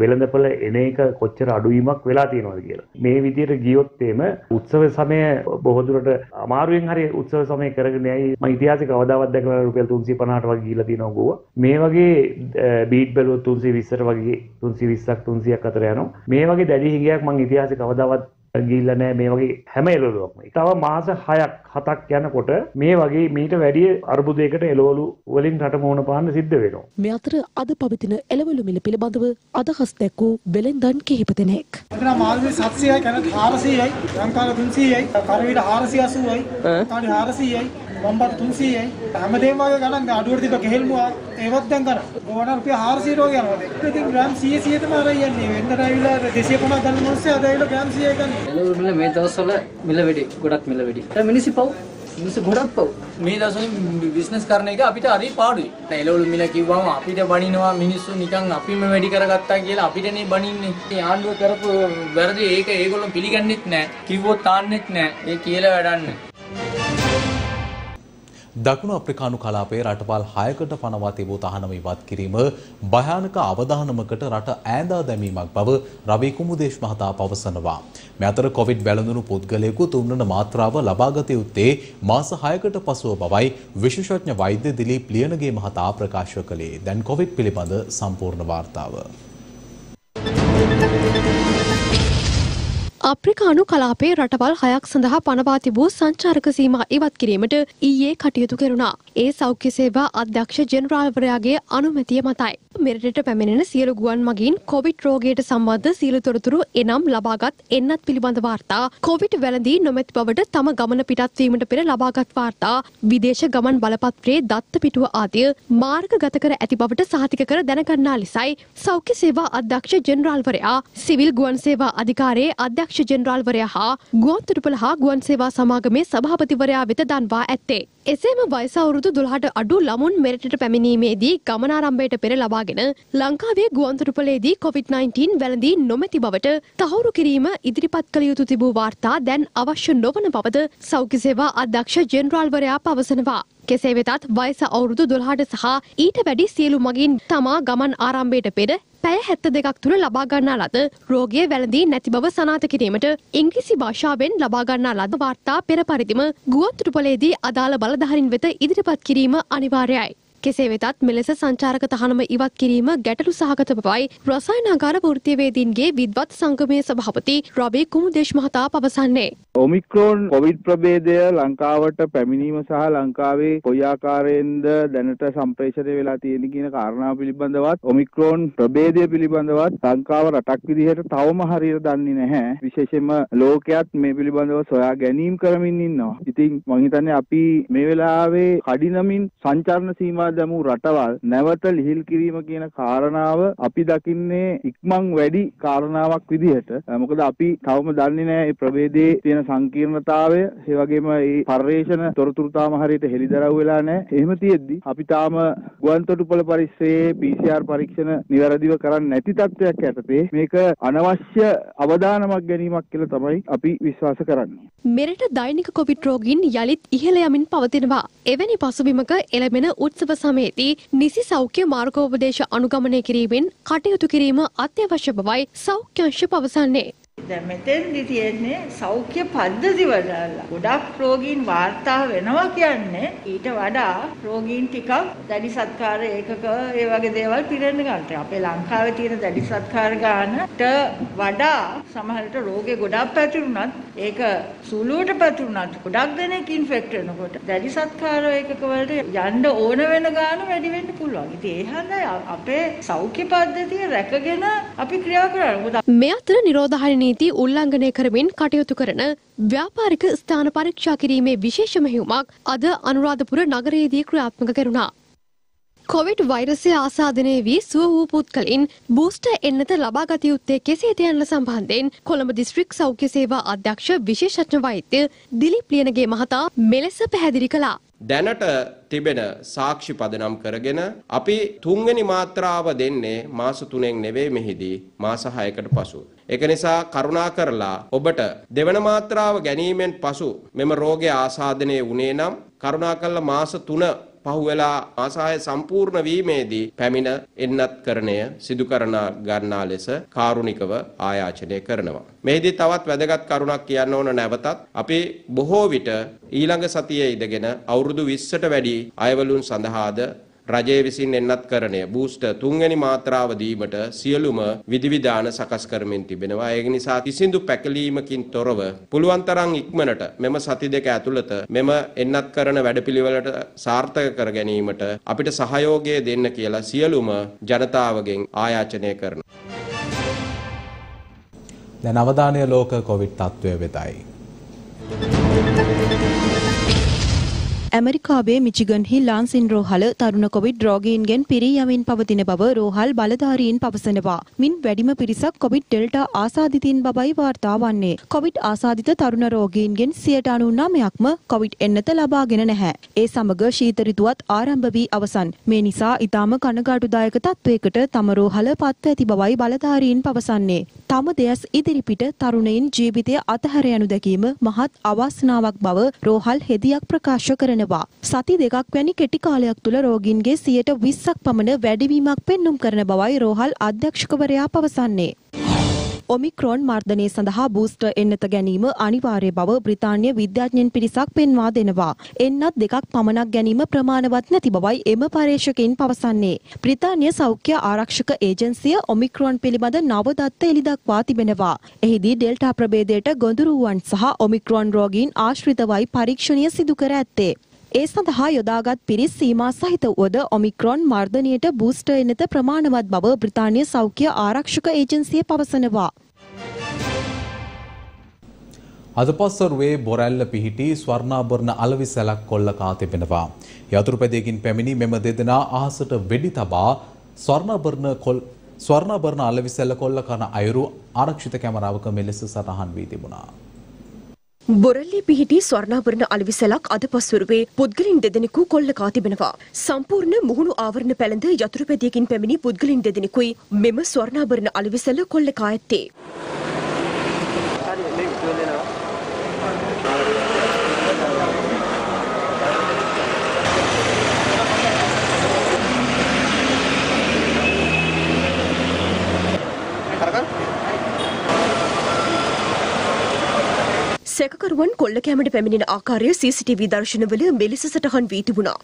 වෙළඳපළ එන එක කොච්චර අඩුවීමක් වෙලා තියෙනවද කියලා. මේ විදිහට ගියොත් එම උත්සව සමය බොහෝ දුරට අමාරුවෙන් හරි උත්සව සමය කරගෙන යයි. මම ඉතිහාසෙ කවදාවත් දැකලා රුපියල් 350ට වගේ ගිහිල්ලා තියෙනවා ගෝවා. මේ වගේ බීට් බැලුවොත් 320ට වගේ 320ක් 300ක් අතර යනවා. මේ වගේ දැඩි හිඟයක් මම ඉතිහාසෙ කවදාවත් ගිල්ල නෑ මේ වගේ හැම එළවලුවක්ම. තව මාස 6ක් 7ක් යනකොට මේ වගේ මීට වැඩිය අර්බුදයකට එළවලු වලින් රට මුහුණ පාන්න සිද්ධ වෙනවා. මේ අතර අද පවතින එළවලු මිල පිළිබඳව අදහස් දැක්වූ වෙළෙන්දන් කිහිප දෙනෙක්. එතන මාළුවේ 700යි කැනට 400යි ලංකාවේ 300යි කරවීට 480යි තාඩි 400යි වම්බට 300යි හැමදේම වගේ ගණන් අඩුවට තිබ්බ කෙහෙල්මුවා ඒවත් දැන් ගණන්. ගෝවන රුපියල් 400 වගේ යනවා දැන්. ඉතින් ග්‍රෑම් 100 100 තමයි අර යන්නේ වෙනදට ඇවිල්ලා 250 ගන්න මොනසේ අද ඇවිල්ලා ග්‍රෑම් 100 ගන්න. එළවලු මිල මේ දවස්වල මිල වැඩි. ගොඩක් මිල වැඩි. දැන් මිනිස්සු පව්. මිනිස්සු ගොඩක් පව්. මේ දවස්වල බිස්නස් කරන එක අපිට හරි පාඩුයි. දැන් එළවලු මිල කිව්වම අපිට බනිනවා මිනිස්සු නිකන් අපිම වැඩි කරගත්තා කියලා අපිටනේ බනින්නේ. මේ ආණ්ඩුව කරපු වැරදි. ඒක ඒගොල්ලෝ පිළිගන්නෙත් නැහැ කිව්වොත් තාන්නෙත් නැහැ ඒ කියලා වැඩන්නේ දකුණු අප්‍රිකානු කලාපයේ රටවල් 6කට පනවා තිබූ තහනම ඉවත් කිරීම භයානක අවදානමකට රට ඈඳා දැමීමක් බව රවි කුමුදේශ් මහතා පවසනවා. මේ අතර කොවිඩ් වැළඳුණු පුද්ගලයෙකු තුන්වන මාත්‍රාව ලබාගත යුත්තේ මාස 6කට පසුව බවයි විශේෂඥ වෛද්‍ය දිලීප් ලියනගේ මහතා ප්‍රකාශ කළේ. දැන් කොවිඩ් පිළිබඳ සම්පූර්ණ වාර්තාව. අප්‍රිකානු කලාපේ රටවල් හයක් සඳහා පනවා තිබූ සංචාරක සීමා ඉවත් කිරීමට ඊයේ කටයුතු කෙරුණා. ඒ සෞඛ්‍ය සේවා අධ්‍යක්ෂ ජෙනරාල්වරයාගේ අනුමැතිය මතයි. මෙරටට පැමිණෙන සියලු ගුවන් මගින් කොවිඩ් රෝගයට සම්බන්ධ සියලු තොරතුරු එනම් ලබාගත් එන්නත් පිළිබඳ වාර්තා කොවිඩ් වැළඳී නොමැති බවට තම ගමන පිටත් වීමට පෙර ලබාගත් වාර්තා විදේශ ගමන් බලපත්‍රයේ දත්ත පිටුව ආදිය මාර්ග ගත කර ඇති බවට සහතික කර දැනගන්නා ලෙසයි සෞඛ්‍ය සේවා අධ්‍යක්ෂ ජෙනරාල්වරයා සිවිල් ගුවන් සේවා අධිකාරයේ අධ්‍යක්ෂ ජෙනරාල්වරයා හා ගුවන්තොටුපළ හා ගුවන් සේවා සමාගමේ සභාපතිවරයා වෙත දන්වා ඇත්තේ. එසේම වයස අවුරුදු දුළහට අඩු ළමුන් මෙරටට පැමිණීමේදී ගමනාරම්භයට පෙර ලබාගෙන ලංකාවේ ගුවන්තොටුපළේදී COVID-19 වැළඳී නොමැති බවට තහවුරු කිරීම ඉදිරිපත් කළ යුතු තිබූ වාර්තා දැන් අවශ්‍ය නොවන බවද සෞඛ්‍ය සේවා අධ්‍යක්ෂ ජෙනරාල්වරයා පවසනවා. කෙසේ වෙතත් වයස අවුරුදු දොළහට සහ ඊට වැඩි සියලු මගින් තමා ගමන් ආරම්භයට පෙර පැය හැත්ත දෙකක් තුළ ලබාගන්නා ලද රෝගය වැළඳී නැති බව සනාත කිරීමට ඉංග්‍රීසි භාෂාවෙන් ලබාගන්නා ලද වාර්තා පෙර පරිදිම ගුවන්තොටුපළේදී අදාළ බලධාරින් වෙත ඉදිරිපත් කිරීම අනිවාර්යයි. කෙසේ වෙතත් මෙලෙස සංචාරක තහනම ඉවත් කිරීම ගැටලු සහගත බවයි රසායනාගාර වෘත්තීයවේදීන්ගේ විද්වත් සංගමයේ සභාපති රබී කුමුදේශ් මහතා පවසන්නේ. ඔමික්‍රෝන් කොවිඩ් ප්‍රභේදය ලංකාවට පැමිණීම සහ ලංකාවේ කොයි ආකාරයෙන්ද දැනට සම්ප්‍රේෂණය වෙලා තියෙන කියන කාරණාව පිළිබඳවත් ඔමික්‍රෝන් ප්‍රභේදය පිළිබඳවත් ලංකාව රටක් විදිහට තවම හරියට දන්නේ නැහැ. විශේෂයෙන්ම ලෝකයක් මේ පිළිබඳව සොයා ගැනීම කරමින් ඉන්නවා. ඉතින් මම හිතන්නේ අපි මේ වෙලාවේ කඩිනමින් සංචාරණ සීමා දැමූ රටවල් නැවත ලිහිල් කිරීම කියන කාරණාව අපි දකින්නේ ඉක්මන් වැඩි කාරණාවක් විදිහට. මොකද අපි තවම දන්නේ නැහැ මේ ප්‍රභේදයේ තියෙන සංකීර්ණතාවය, ඒ වගේම මේ පර්යේෂණ තොරතුරු තාම හරියට හෙළිදරව් වෙලා නැහැ. එහෙම තියෙද්දි අපි තාම ගුවන්තොටුපළ පරිස්සමේ PCR පරීක්ෂණ નિවරදිව කරන්නේ නැති තත්ත්වයක් යටතේ මේක අනවශ්‍ය අවදානමක් ගැනීමක් කියලා තමයි අපි විශ්වාස කරන්නේ. මෙරට දෛනික කොවිඩ් රෝගීන් යළිත් ඉහළ යමින් පවතිනවා. එවැනි පසුබිමක එළඹෙන උත්සව සමයේදී නිසි සෞඛ්‍ය මාර්ගෝපදේශ අනුගමනය කිරීමෙන් කටයුතු කිරීම අත්‍යවශ්‍ය බවයි සෞඛ්‍යංශ පවසන්නේ. දැන් මෙතෙන්දි තියෙන්නේ සෞඛ්‍ය පද්ධති වලලා ගොඩක් රෝගීන් වාර්තා වෙනවා කියන්නේ ඊට වඩා රෝගීන් ටිකක් දැඩි සත්කාර ඒකක ඒ වගේ දේවල් පිරෙන්න ගන්නට. අපේ ලංකාවේ තියෙන දැඩි සත්කාර ගන්නට වඩා සමහරට රෝගේ ගොඩක් පැතිරුණත් ඒක සුළුවට පැතිරුණත් ගොඩක් දෙනෙක් ඉන්ෆෙක්ට් වෙනකොට දැඩි සත්කාර ඒකක වලට යන්න ඕන වෙන ගාන වැඩි වෙන්න පුළුවන්. ඉතින් ඒ හන්දා අපේ සෞඛ්‍ය පද්ධතිය රැකගෙන අපි ක්‍රියා කරන්න. මේ අතර නිරෝධායන නීති උල්ලංඝනය කරමින් කටයුතු කරන ව්‍යාපාරික ස්ථාන පරීක්ෂා කිරීමේ විශේෂ මෙහෙයුමක් අද අනුරාධපුර නගරයේදී ක්‍රියාත්මක කෙරුණා. කොවිඩ් වෛරසය ආසාධනය වී සුව වූ පුද්ගලින් බූස්ට එන්නත ලබාගත යුත්තේ කෙසේද යන්න සම්බන්ධයෙන් කොළඹ දිස්ත්‍රික් සෞඛ්‍ය සේවා අධ්‍යක්ෂ විශේෂඥ වෛද්‍ය දිලිප් ලියනගේ මහතා මෙලෙස පැහැදිලි කළා. දැනට තිබෙන සාක්ෂි පදනම් කරගෙන අපි තුන්වෙනි මාත්‍රාව දෙන්නේ මාස 3න් නෙවෙයි මෙහිදී මාස 6කට පසු. ඒක නිසා කරුණා කරලා ඔබට දෙවන මාත්‍රාව ගැනීමෙන් පසු මෙම රෝගය ආසාදනය වුණේ නම් කරුණා කරලා මාස 3 පහුවෙලා මාසාය සම්පූර්ණ වීමේදී පැමිණ එන්නත් කරණය සිදු කරන ගන්නා ලෙස කාරුණිකව ආයාචනය කරනවා. මෙහිදී තවත් වැදගත් කරුණක් කියන්න ඕන නැවතත් අපි බොහෝ විට ඊළඟ සතියේ ඉඳගෙන අවුරුදු 20ට වැඩි අයවලුන් සඳහාද රජය විසින් එන්නත් කරණය බූස්ටර් තුන්වැනි මාත්‍රාව දීමට සියලුම විධිවිධාන සකස් කරමින් තිබෙනවා. ඒක නිසා කිසිදු පැකලීමකින් තොරව පුළුවන් තරම් ඉක්මනට මෙම සති දෙක ඇතුළත මෙම එන්නත් කරන වැඩපිළිවෙලට සාර්ථක කර ගැනීමට අපිට සහයෝගය දෙන්න කියලා සියලුම ජනතාවගෙන් ආයාචනය කරනවා. දැන් අවධානය ලෝක කොවිඩ් තත්ත්වය වෙතයි. ඇමරිකාවේ මිචිගන්හි ලාන්සින් රෝහල තරුණ කොවිඩ් රෝගීන්ගෙන් පිරී යමින් පවතින බව රෝහල් බලධාරීන් පවසනවා. මින් වැඩිම පිරිසක් කොවිඩ් ඩෙල්ටා ආසාදිතින් බවයි වාර්තා වන්නේ. කොවිඩ් ආසාදිත තරුණ රෝගීන්ගෙන් 99%ක්ම කොවිඩ් එන්නත ලබාගෙන නැහැ. ඒ සමග ශීත ඍතුවත් ආරම්භ වී අවසන්. මේ නිසා ඊටම කනගාටුදායක තත්වයකට තම රෝහල පත්ව ඇති බවයි බලධාරීන් පවසන්නේ. තම දෙයස් ඉදිරිපිට තරුණයින් ජීවිතය අතහැර යනු දැකීම මහත් අවාසනාවක් බව රෝහල් හෙදියක් ප්‍රකාශ කරනවා. වෙනවා. සති දෙකක් වැනි කෙටි කාලයක් තුළ රෝගීන්ගේ 20ක් පමණ වැඩිවීමක් පෙන්눔 කරන බවයි රෝහල් අධ්‍යක්ෂකවරයා පවසන්නේ. ඔමික්‍රෝන් මර්ධනය සඳහා බූස්ටර් එන්නත ගැනීම අනිවාර්ය බව බ්‍රිතාන්‍ය විද්‍යාඥයන් පිරිසක් පෙන්වා දෙනවා. එන්නත් දෙකක් පමණක් ගැනීම ප්‍රමාණවත් නැති බවයි එම පර්යේෂකයින් පවසන්නේ. බ්‍රිතාන්‍ය සෞඛ්‍ය ආරක්ෂක ඒජන්සිය ඔමික්‍රෝන් පිළිබඳ නව දත්ත එළිදක්වා තිබෙනවා. එහිදී ඩෙල්ටා ප්‍රභේදයට ගොදුරු වූවන් සහ ඔමික්‍රෝන් රෝගීන් ආශ්‍රිතවයි පරීක්ෂණය සිදු කර ඇත්තේ. ඒ සඳහා යොදාගත් පිරිස් සීමා සහිත වුවද ඔමික්‍රොන් මර්ධනයට බූස්ටර් එනත ප්‍රමාණවත් බව බ්‍රිතාන්‍ය සෞඛ්‍ය ආරක්ෂක ඒජන්සිය පවසනවා. අදපස්සරුවේ බොරැල්ල පිහිටි ස්වර්ණාභරණ අලවිසැලක් කොල්ල කා තිබෙනවා. යතුරුපැදයකින් පැමිණි මෙම දෙදෙනා අහසට වෙඩි තබා ස්වර්ණාභරණ කොල් ස්වර්ණාභරණ අලවිසැල්ල කොල්ල කන අයුරු ආරක්ෂිත කැමරාවක මෙලෙස සටහන් වී තිබුණා. බොරල්ලේ පිහිටි ස්වර්ණාභරණ අලවිසලක් අද පස්වරුවේ පුද්ගලින් දෙදෙනෙකු කොල්ලකා තිබෙනවා. සම්පූර්ණ මුහුණු ආවරණ පැළඳ යතුරුපැදියකින් පැමිණි පුද්ගලින් දෙදෙනෙකුයි මෙම ස්වර්ණාභරණ අලවිසල කොල්ලකා ඇත්තේ. සැකකරුවන් කොල්ල කෑමට පැමිණෙන ආකාරය CCTV දර්ශනවල මෙලෙස සටහන් වී තිබුණා.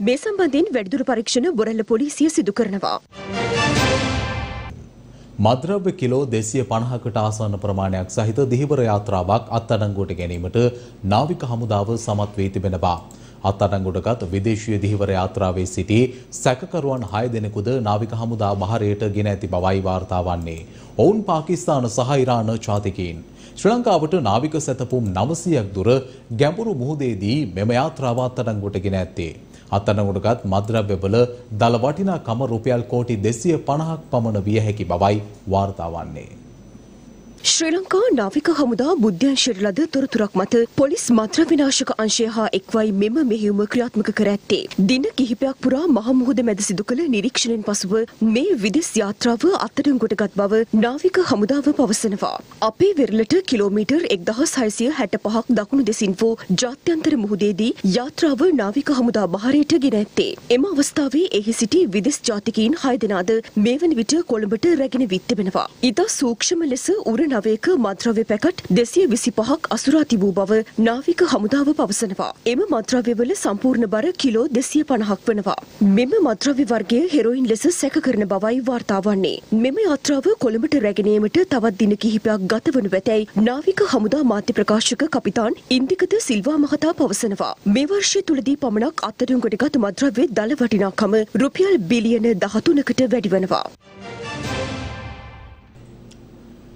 මේ සම්බන්ධයෙන් වැඩිදුර පරීක්ෂණ බොරැල්ල පොලිසිය සිදු කරනවා. මද්‍රව්‍ය කිලෝ දෙසිය පණහකට ආසන්න ප්‍රමාණයක් සහිත දිහිවර යාත්‍රාවක් අත්අඩංගුවට ගැනීමට නාවික හමුදාව සමත් වී තිබෙනවා. අත්අඩංගුවටගත් විදේශීය දිහිවර යාත්‍රාවේ සිටි සැකකරුවන් 6 දෙනෙකුද නාවික හමුදා බහරයට ගෙන ඇති බවයි වාර්තා වන්නේ. ඔවුන් පාකිස්තාන සහ ඉරාන ජාතිකයින්. ශ්‍රී ලංකාවට නාවික සැතපුම් 900ක් දුර ගැඹුරු මුහුදේදී මෙම යාත්‍රාව අත්අඩංගුවට ගෙන ඇත්තේ. අත්අඩංගුවටගත් මද්‍රව්‍යවල දල වටිනාකම රුපියල් කෝටි 250ක් පමණ විය හැකි බවයි වාර්තා වන්නේ. ශ්‍රී ලංකා නාවික හමුදා බුද්ධ්‍යංශයට ලද තොරතුරක් මත පොලිස් මත්‍ර විනාශක අංශය හා එක්වයි මෙම මෙහෙයුම ක්‍රියාත්මක කර ඇත්තේ. දින කිහිපයක් පුරා මහ මුහුද මැද සිදු කළ නිරීක්ෂණයෙන් පසුව මේ විදෙස් යාත්‍රාව අත්අඩංගුවට ගත් බව නාවික හමුදාව පවසනවා. අපේ වෙරළට කිලෝමීටර් 1665ක් දකුණු දෙසින් වූ ජාත්‍යන්තර මුහුදේදී යාත්‍රාව නාවික හමුදා බහරයට ගෙන ඇත්තේ. එම අවස්ථාවේ එහි සිටි විදෙස් ජාතිකයින් 6 දෙනාද මේ වන විට කොළඹට රැගෙන විත් තිබෙනවා. ඉතා සූක්ෂම ලෙස උර නවයක මද්‍රව්‍ය පැකට් දෙසිය විසි පහක් අසුරා තිබූ බව නාවික හමුදාව පවසනවා. එම මද්‍රව්‍යවල සම්පූර්ණ බර කිලෝ දෙසිය පණහක් වනවා. මෙම මද්‍රව්‍ය වර්ගය හෙරෝයින් ලෙස සැක කරන බවයි වාර්තා වන්නේ. මෙම යාත්‍රාව කොළඹට රැගෙනීමට තවත් දින කිහිපයක් ගත වනු ඇතැයි නාවික හමුදා මාධ්‍ය ප්‍රකාශක කපිතාන් ඉන්දිකත සිල්වා මහතා පවසනවා. මේ වර්ෂය තුළදී පමණක් අත්අඩංගුවට ගත් මද්‍රව්‍ය දල වටිනාකම රුපියල් බිලියන 13කට වැඩි වෙනවා.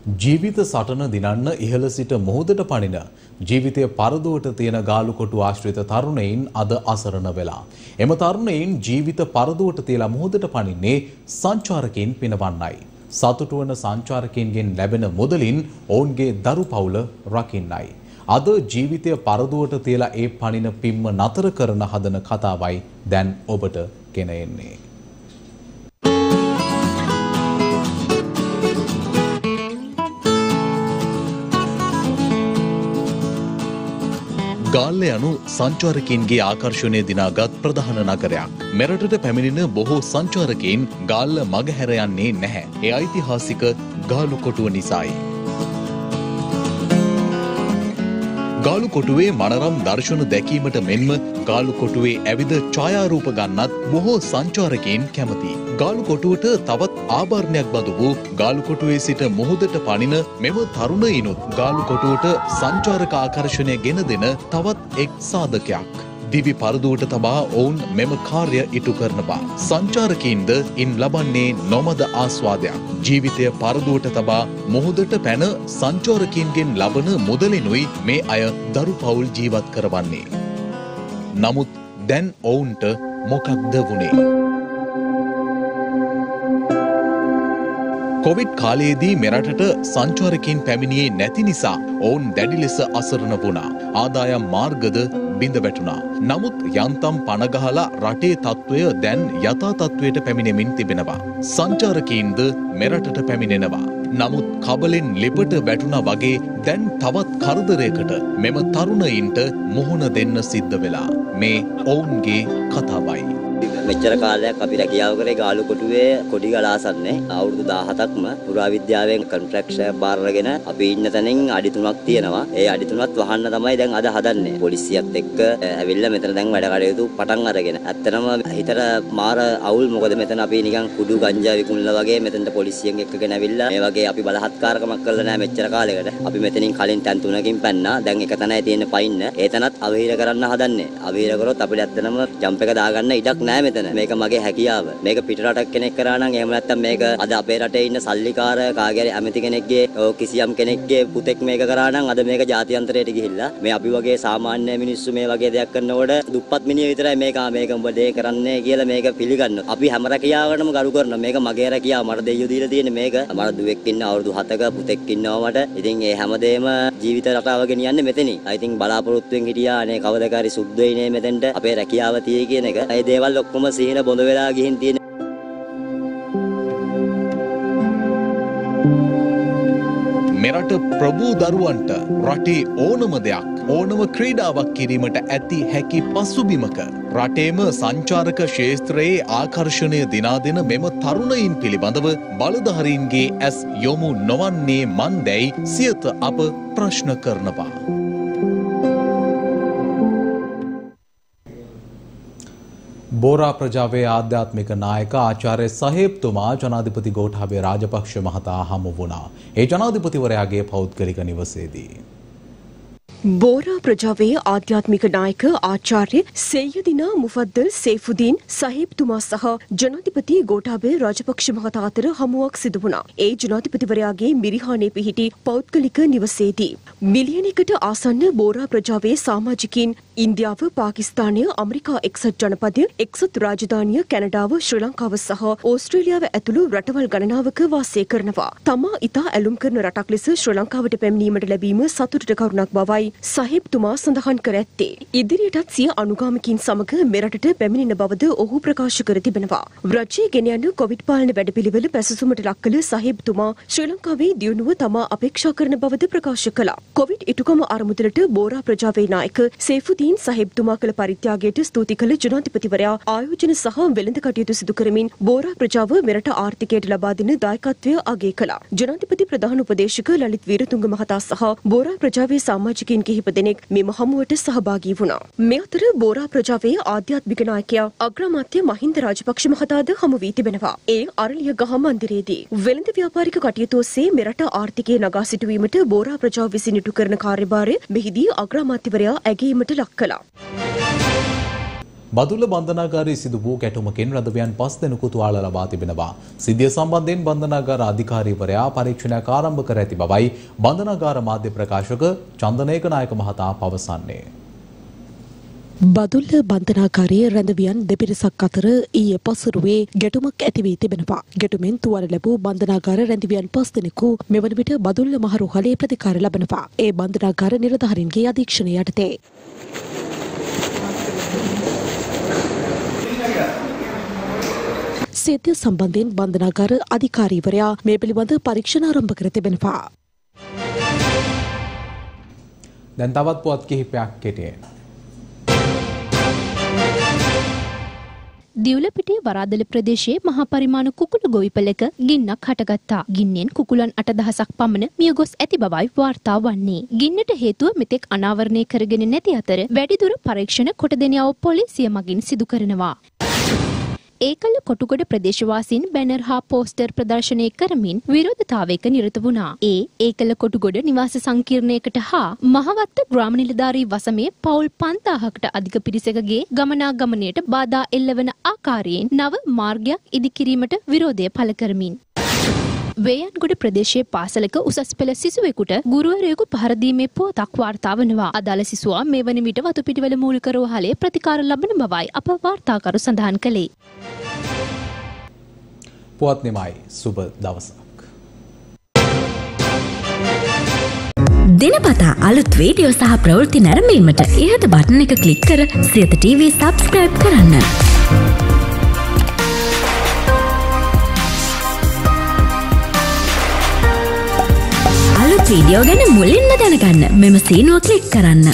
ජීවිත සටන දිනන්න ඉහළ සිට මුහුදට පනින ජීවිතය පරදුවට තියෙන ගාලු කොටු ආශ්‍රිත තරුණයින් අද අසරණ වෙලා. එම තරුණයින් ජීවිත පරදුවට තියලා මුහුදට පනින්නේ සංචාරකයින් පිනවන්නයි. සතුටු වන සංචාරකයින්ගෙන් ලැබෙන මුදලින් ඔවුන්ගේ දරු පවුල රකින්නයි. අද ජීවිතය පරදුවට තියලා ඒ පනින පිම්ම නතර කරන හදන කතාවයි දැන් ඔබට ගෙන එන්නේ. ගාල්ල යනු සංචාරකයින්ගේ ආකර්ෂණය දිනාගත් ප්‍රධාන නගරයක්. මෙරටට පැමිණෙන බොහෝ සංචාරකයින් ගාල්ල මගහැර යන්නේ නැහැ. ඒ ඓතිහාසික ගාලු කොටුව නිසායි. ගාලු කොටුවේ මනරම් දර්ශන දැකීමට මෙන්ම ගාලු කොටුවේ ඇවිද ඡායාරූප ගන්නත් බොහෝ සංචාරකයින් කැමති. ගාලු කොටුවට තවත් ආභරණයක් බඳු වූ ගාලු කොටුවේ සිට මුහුදට පනින මෙම තරුණයිනුත් ගාලු කොටුවට සංචාරක ආකර්ෂණය ගෙන දෙන තවත් එක් සාධකයක්. දිවි පරදුවට තබා ඔවුන් මෙම කාර්ය ඉටු කරනවා. සංචාරකයින්ද ඉන් ලබන්නේ නොමද ආස්වාදයක්. ජීවිතය පරදුවට තබා මුහුදට පැන සංචාරකයින්ගෙන් ලබන මුදලිනුයි මේ අය දරු පවුල් ජීවත් කරවන්නේ. නමුත් දැන් ඔවුන්ට මොකක්ද වුණේ. කොවිඩ් කාලයේදී මෙරටට සංචාරකින් පැමිණියේ නැති නිසා ඔවුන් දැඩි ලෙස අසරණ වුණා. ආදායම් මාර්ගද බිඳ වැටුණා. නමුත් යන්තම් පනගහලා රටේ තත්ත්වය දැන් යථා තත්ත්වයට පැමිණෙමින් තිබෙනවා. සංචාරකීන්ද මෙරටට පැමිණෙනවා. නමුත් කබලෙන් ලිපට වැටුණා වගේ දැන් තවත් කරදරයකට මෙම තරුණයින්ට මුහුණ දෙන්න සිද්ධ වෙලා. මේ ඔවුන්ගේ කතාවයි. මෙච්චර කාලයක් අපි රැකියාව කරේ ගාලු කොටුවේ කොඩි ගලාසන්නේ අවුරුදු 17ක්ම පුරාවිද්‍යාවෙන් කොන්ට්‍රැක්ට් එකක් බාරගෙන අපි ඉන්න තැනින් අඩි 3ක් තියෙනවා. ඒ අඩි 3ත් වහන්න තමයි දැන් අද හදන්නේ. පොලිසියත් එක්ක ඇවිල්ලා මෙතන දැන් වැඩ කටයුතු පටන් අරගෙන. ඇත්තටම හිතට මාර අවුල් මොකද මෙතන අපි නිකන් කුඩු ගංජා විකුණලා වගේ මෙතනට පොලිසියෙන් එක්කගෙන ඇවිල්ලා මේ වගේ අපි බලහත්කාරකමක් කරලා නැහැ මෙච්චර කාලයකට. අපි මෙතනින් කලින් තැන් තුනකින් පැන්නා. දැන් එක තැනයි තියෙන පයින්න. ඒ තැනත් අවහිර කරන්න හදන්නේ. අවහිර කරොත් අපිට ඇත්තටම ජම්ප් එක දාගන්න ඉඩක් නැහැ මෙතන. මේක මගේ හැකියාව. මේක පිට රටක් කෙනෙක් කරා නම් එහෙම නැත්නම් මේක අද අපේ රටේ ඉන්න සල්ලිකාර කාගේ හරි ඇමති කෙනෙක්ගේ ඕ කිසියම් කෙනෙක්ගේ පුතෙක් මේක කරා නම් අද මේක ජාත්‍යන්තරයට ගිහිල්ලා මේ අපි වගේ සාමාන්‍ය මිනිස්සු මේ වගේ දෙයක් කරනකොට දුප්පත් මිනිහ විතරයි මේක මේක උඹ දේ කරන්නේ කියලා මේක පිළිගන්නවා. අපි හැම රැකියාවකටම ගරු කරනවා. මේක මගේ රැකියාව. මට දෙයියෝ දීලා තියෙන්නේ මේක. මට දුවෙක් ඉන්න අවුරුදු 7ක පුතෙක් ඉන්නවා මට. ඉතින් ඒ හැමදේම ජීවිත රටාව ගෙනියන්නේ මෙතනින්. I think බලාපොරොත්තුෙන් හිටියා අනේ කවදකාරි සුද්ධ වෙන්නේ මෙතෙන්ට අපේ රැකියාව තියෙයි කියන එක. ඒ දේවල් ඔක්කොම සිහින බොඳ වෙලා ගිහින් තියෙන මෙරට ප්‍රභූ දරුවන්ට රටේ ඕනම දෙයක් ඕනම ක්‍රීඩාවක් කිරීමට ඇති හැකි පසුබිමක රටේම සංචාරක ශේත්‍රයේ ආකර්ෂණය දිනාදෙන මෙම තරුණයින් පිළිබඳව බලධාරීන්ගේ ඇස් යොමු නොවන්නේ මන් දැයි සියත අප ප්‍රශ්න කරනවා. බෝරා ප්‍රජාවේ ආධ්‍යාත්මික නායක ආචාර්ය සහේබ්තුමා ජනාධිපති ගෝඨාභය රාජපක්ෂ මහතා හමු වුණා. ඒ ජනාධිපතිවරයාගේ පෞද්ගලික නිවසේදී. බෝරා ප්‍රජාවේ ආධ්‍යාත්මික නායක ආචාර්ය සෙය්‍යදිනා මුෆද්දල් සේෆුදීන් සහිබ්තුමා සහ ජනාධිපති ගෝඨාභය රාජපක්ෂ මහතා අතර හමුවක් සිදු වුණා. ඒ ජනාධිපතිවරයාගේ මිරිහානේ පිහිටි පෞද්ගලික නිවසේදී. මිලියනයකට ආසන්න බෝරා ප්‍රජාවේ සමාජිකින් ඉන්දියාව පාකිස්තානය ඇමරිකා එක්සත් ජනපදය එක්සත් රාජධානිය කැනඩාව ශ්‍රී ලංකාව සහ ඕස්ට්‍රේලියාව ඇතුළු රටවල් ගණනාවක වාසය කරනවා. තමා ඉතා ඇලුම් කරන රටක් ලෙස ශ්‍රී ලංකාවට පැමිණීමට ලැබීම සතුටට කරුණක් බවයි සහිබ්තුමා සඳහන් කර ඇත්තේ. ඉදිරියටත් සිය අනුගාමිකින් සමග මෙරටට පැමිණෙන බවද ඔහු ප්‍රකාශ කර තිබෙනවා. රජයේ ගෙන යන කොවිඩ් පාලන වැඩපිළිවෙල පැසසුමට ලක් කළ සහිබ්තුමා ශ්‍රී ලංකාවේ දියුණුව තමා අපේක්ෂා කරන බවද ප්‍රකාශ කළා. කොවිඩ් ඉටුකම අරමුදලට බෝරා ප්‍රජාවේ නායක සේෆුදීන් සහිබ්තුමා කළ පරිත්‍යාගයට ස්තුති කළ ජනාධිපතිවරයා ආයෝජන සහ වෙළඳ කටයුතු සිදු කරමින් බෝරා ප්‍රජාව මෙරට ආර්ථිකයට ලබා දෙන දායකත්වය අගය කළා. ජනාධිපති ප්‍රධාන උපදේශක ලලිත් වීරතුංග මහතා සහ බෝරා ප්‍රජාවේ සමාජිකයින් කිහිප දෙනෙක් මෙම හමුවට සහභාගී වුණා. මේ අතර බෝරා ප්‍රජාවේ ආධ්‍යාත්මික නායකයා අග්‍රාමාත්‍ය මහින්ද රාජපක්ෂ මහතාද හමු වී තිබෙනවා. ඒ අරලිය ගහ මන්දිරයේදී වෙළඳ ව්‍යාපාරික කටයුතු ඔස්සේ මෙරට ආර්ථිකය නගා සිටුවීමට බෝරා ප්‍රජාව විසින් ඉටු කරන කාර්යභාරය මෙහිදී අග්‍රාමාත්‍යවරයා ඇගීමට ලක් කළා. බදුල්ල බන්ධනාගාරයේ සිදු වූ ගැටුමකින් රදවියන් පස් දෙනෙකු තුවාල ලබා තිබෙනවා. සිද්ධිය සම්බන්ධයෙන් බන්ධනාගාර අධිකාරීවරයා පරීක්ෂණයක් ආරම්භ කර ඇති බවයි බන්ධනාගාර මාධ්‍ය ප්‍රකාශක චන්දනේක නායක මහතා පවසන්නේ. බදුල්ල බන්ධනාකාරයේ රැඳවියන් දෙපිරිසක් අතර ඊයේ පසුරුවේ ගැටුමක් ඇති වී තිබෙනවා. ගැටුමෙන් තුවාල ලැබූ බන්ධනාගාර රැඳවියන් පස් දෙනෙකු මෙවන විට බදුල්ල මහරෝහලේ ප්‍රතිකාර ලබනවා. ඒ බන්ධනාගාර නිලධාරීන්ගේ අධීක්ෂණය යටතේ. සිද්ධිය සම්බන්ධයෙන් බන්ධනාගාර අධිකාරීවරයා මේ පිළිබඳ පරීක්ෂණ ආරම්භ කර තිබෙනවා. දැන් තවත් පුවත් කිහිපයක් කෙටියෙන්. දිවුලපිටිය වරාදල ප්‍රදේශයේ මහා පරිමාණ කුකුළු ගොවිපලක ගින්නක් හටගත්තා. ගින්නෙන් කුකුලන් 8000ක් පමණ මිය ගොස් ඇති බවයි වාර්තා වන්නේ. ගින්නට හේතුව මෙතෙක් අනාවරණය කරගෙන නැති අතර වැඩිදුර පරීක්ෂණ කොටදෙනියව පොලිසිය මගින් සිදු කරනවා. ඒකල කොටුගොඩ ප්‍රදේශවාසීන් බැනර් හා පෝස්ටර් ප්‍රදර්ශනය කරමින් විරෝධතාවයක නිරත වුණා. ඒ ඒකල කොටුගොඩ නිවාස සංකීර්ණයකට හා මහවත්ත ග්‍රාම නිලධාරී වසමේ පවුල් 5000කට අධික පිරිසකගේ ගමනාගමනයට බාධා එල්ලවන ආකාරයෙන් නව මාර්ගයක් ඉදිකිරීමට විරෝධය පළ කරමින් වේයන්ගොඩ ප්‍රදේශයේ පාසලක උසස් පෙළ සිසුවෙකුට ගුරුවරයෙකු පහර දීමේ පුවතක් වාර්තා වනවා. අදාළ සිසුවා මේ වන විට වතුපිටිවල මූලික රෝහලේ ප්‍රතිකාර ලබන බවයි අප වාර්තාකරු සඳහන් කළේ. පුවත් නිමයි සුබ දවසක්. දිනපතා අලුත් වීඩියෝ සහ ප්‍රවෘත්ති නැරඹීමට ඉහත බටන එක ක්ලික් කර සියත TV සබස්ක්‍රයිබ් කරන්න. අලුත් වීඩියෝ ගැන මුලින්ම දැනගන්න මෙම සීනුව ක්ලික් කරන්න.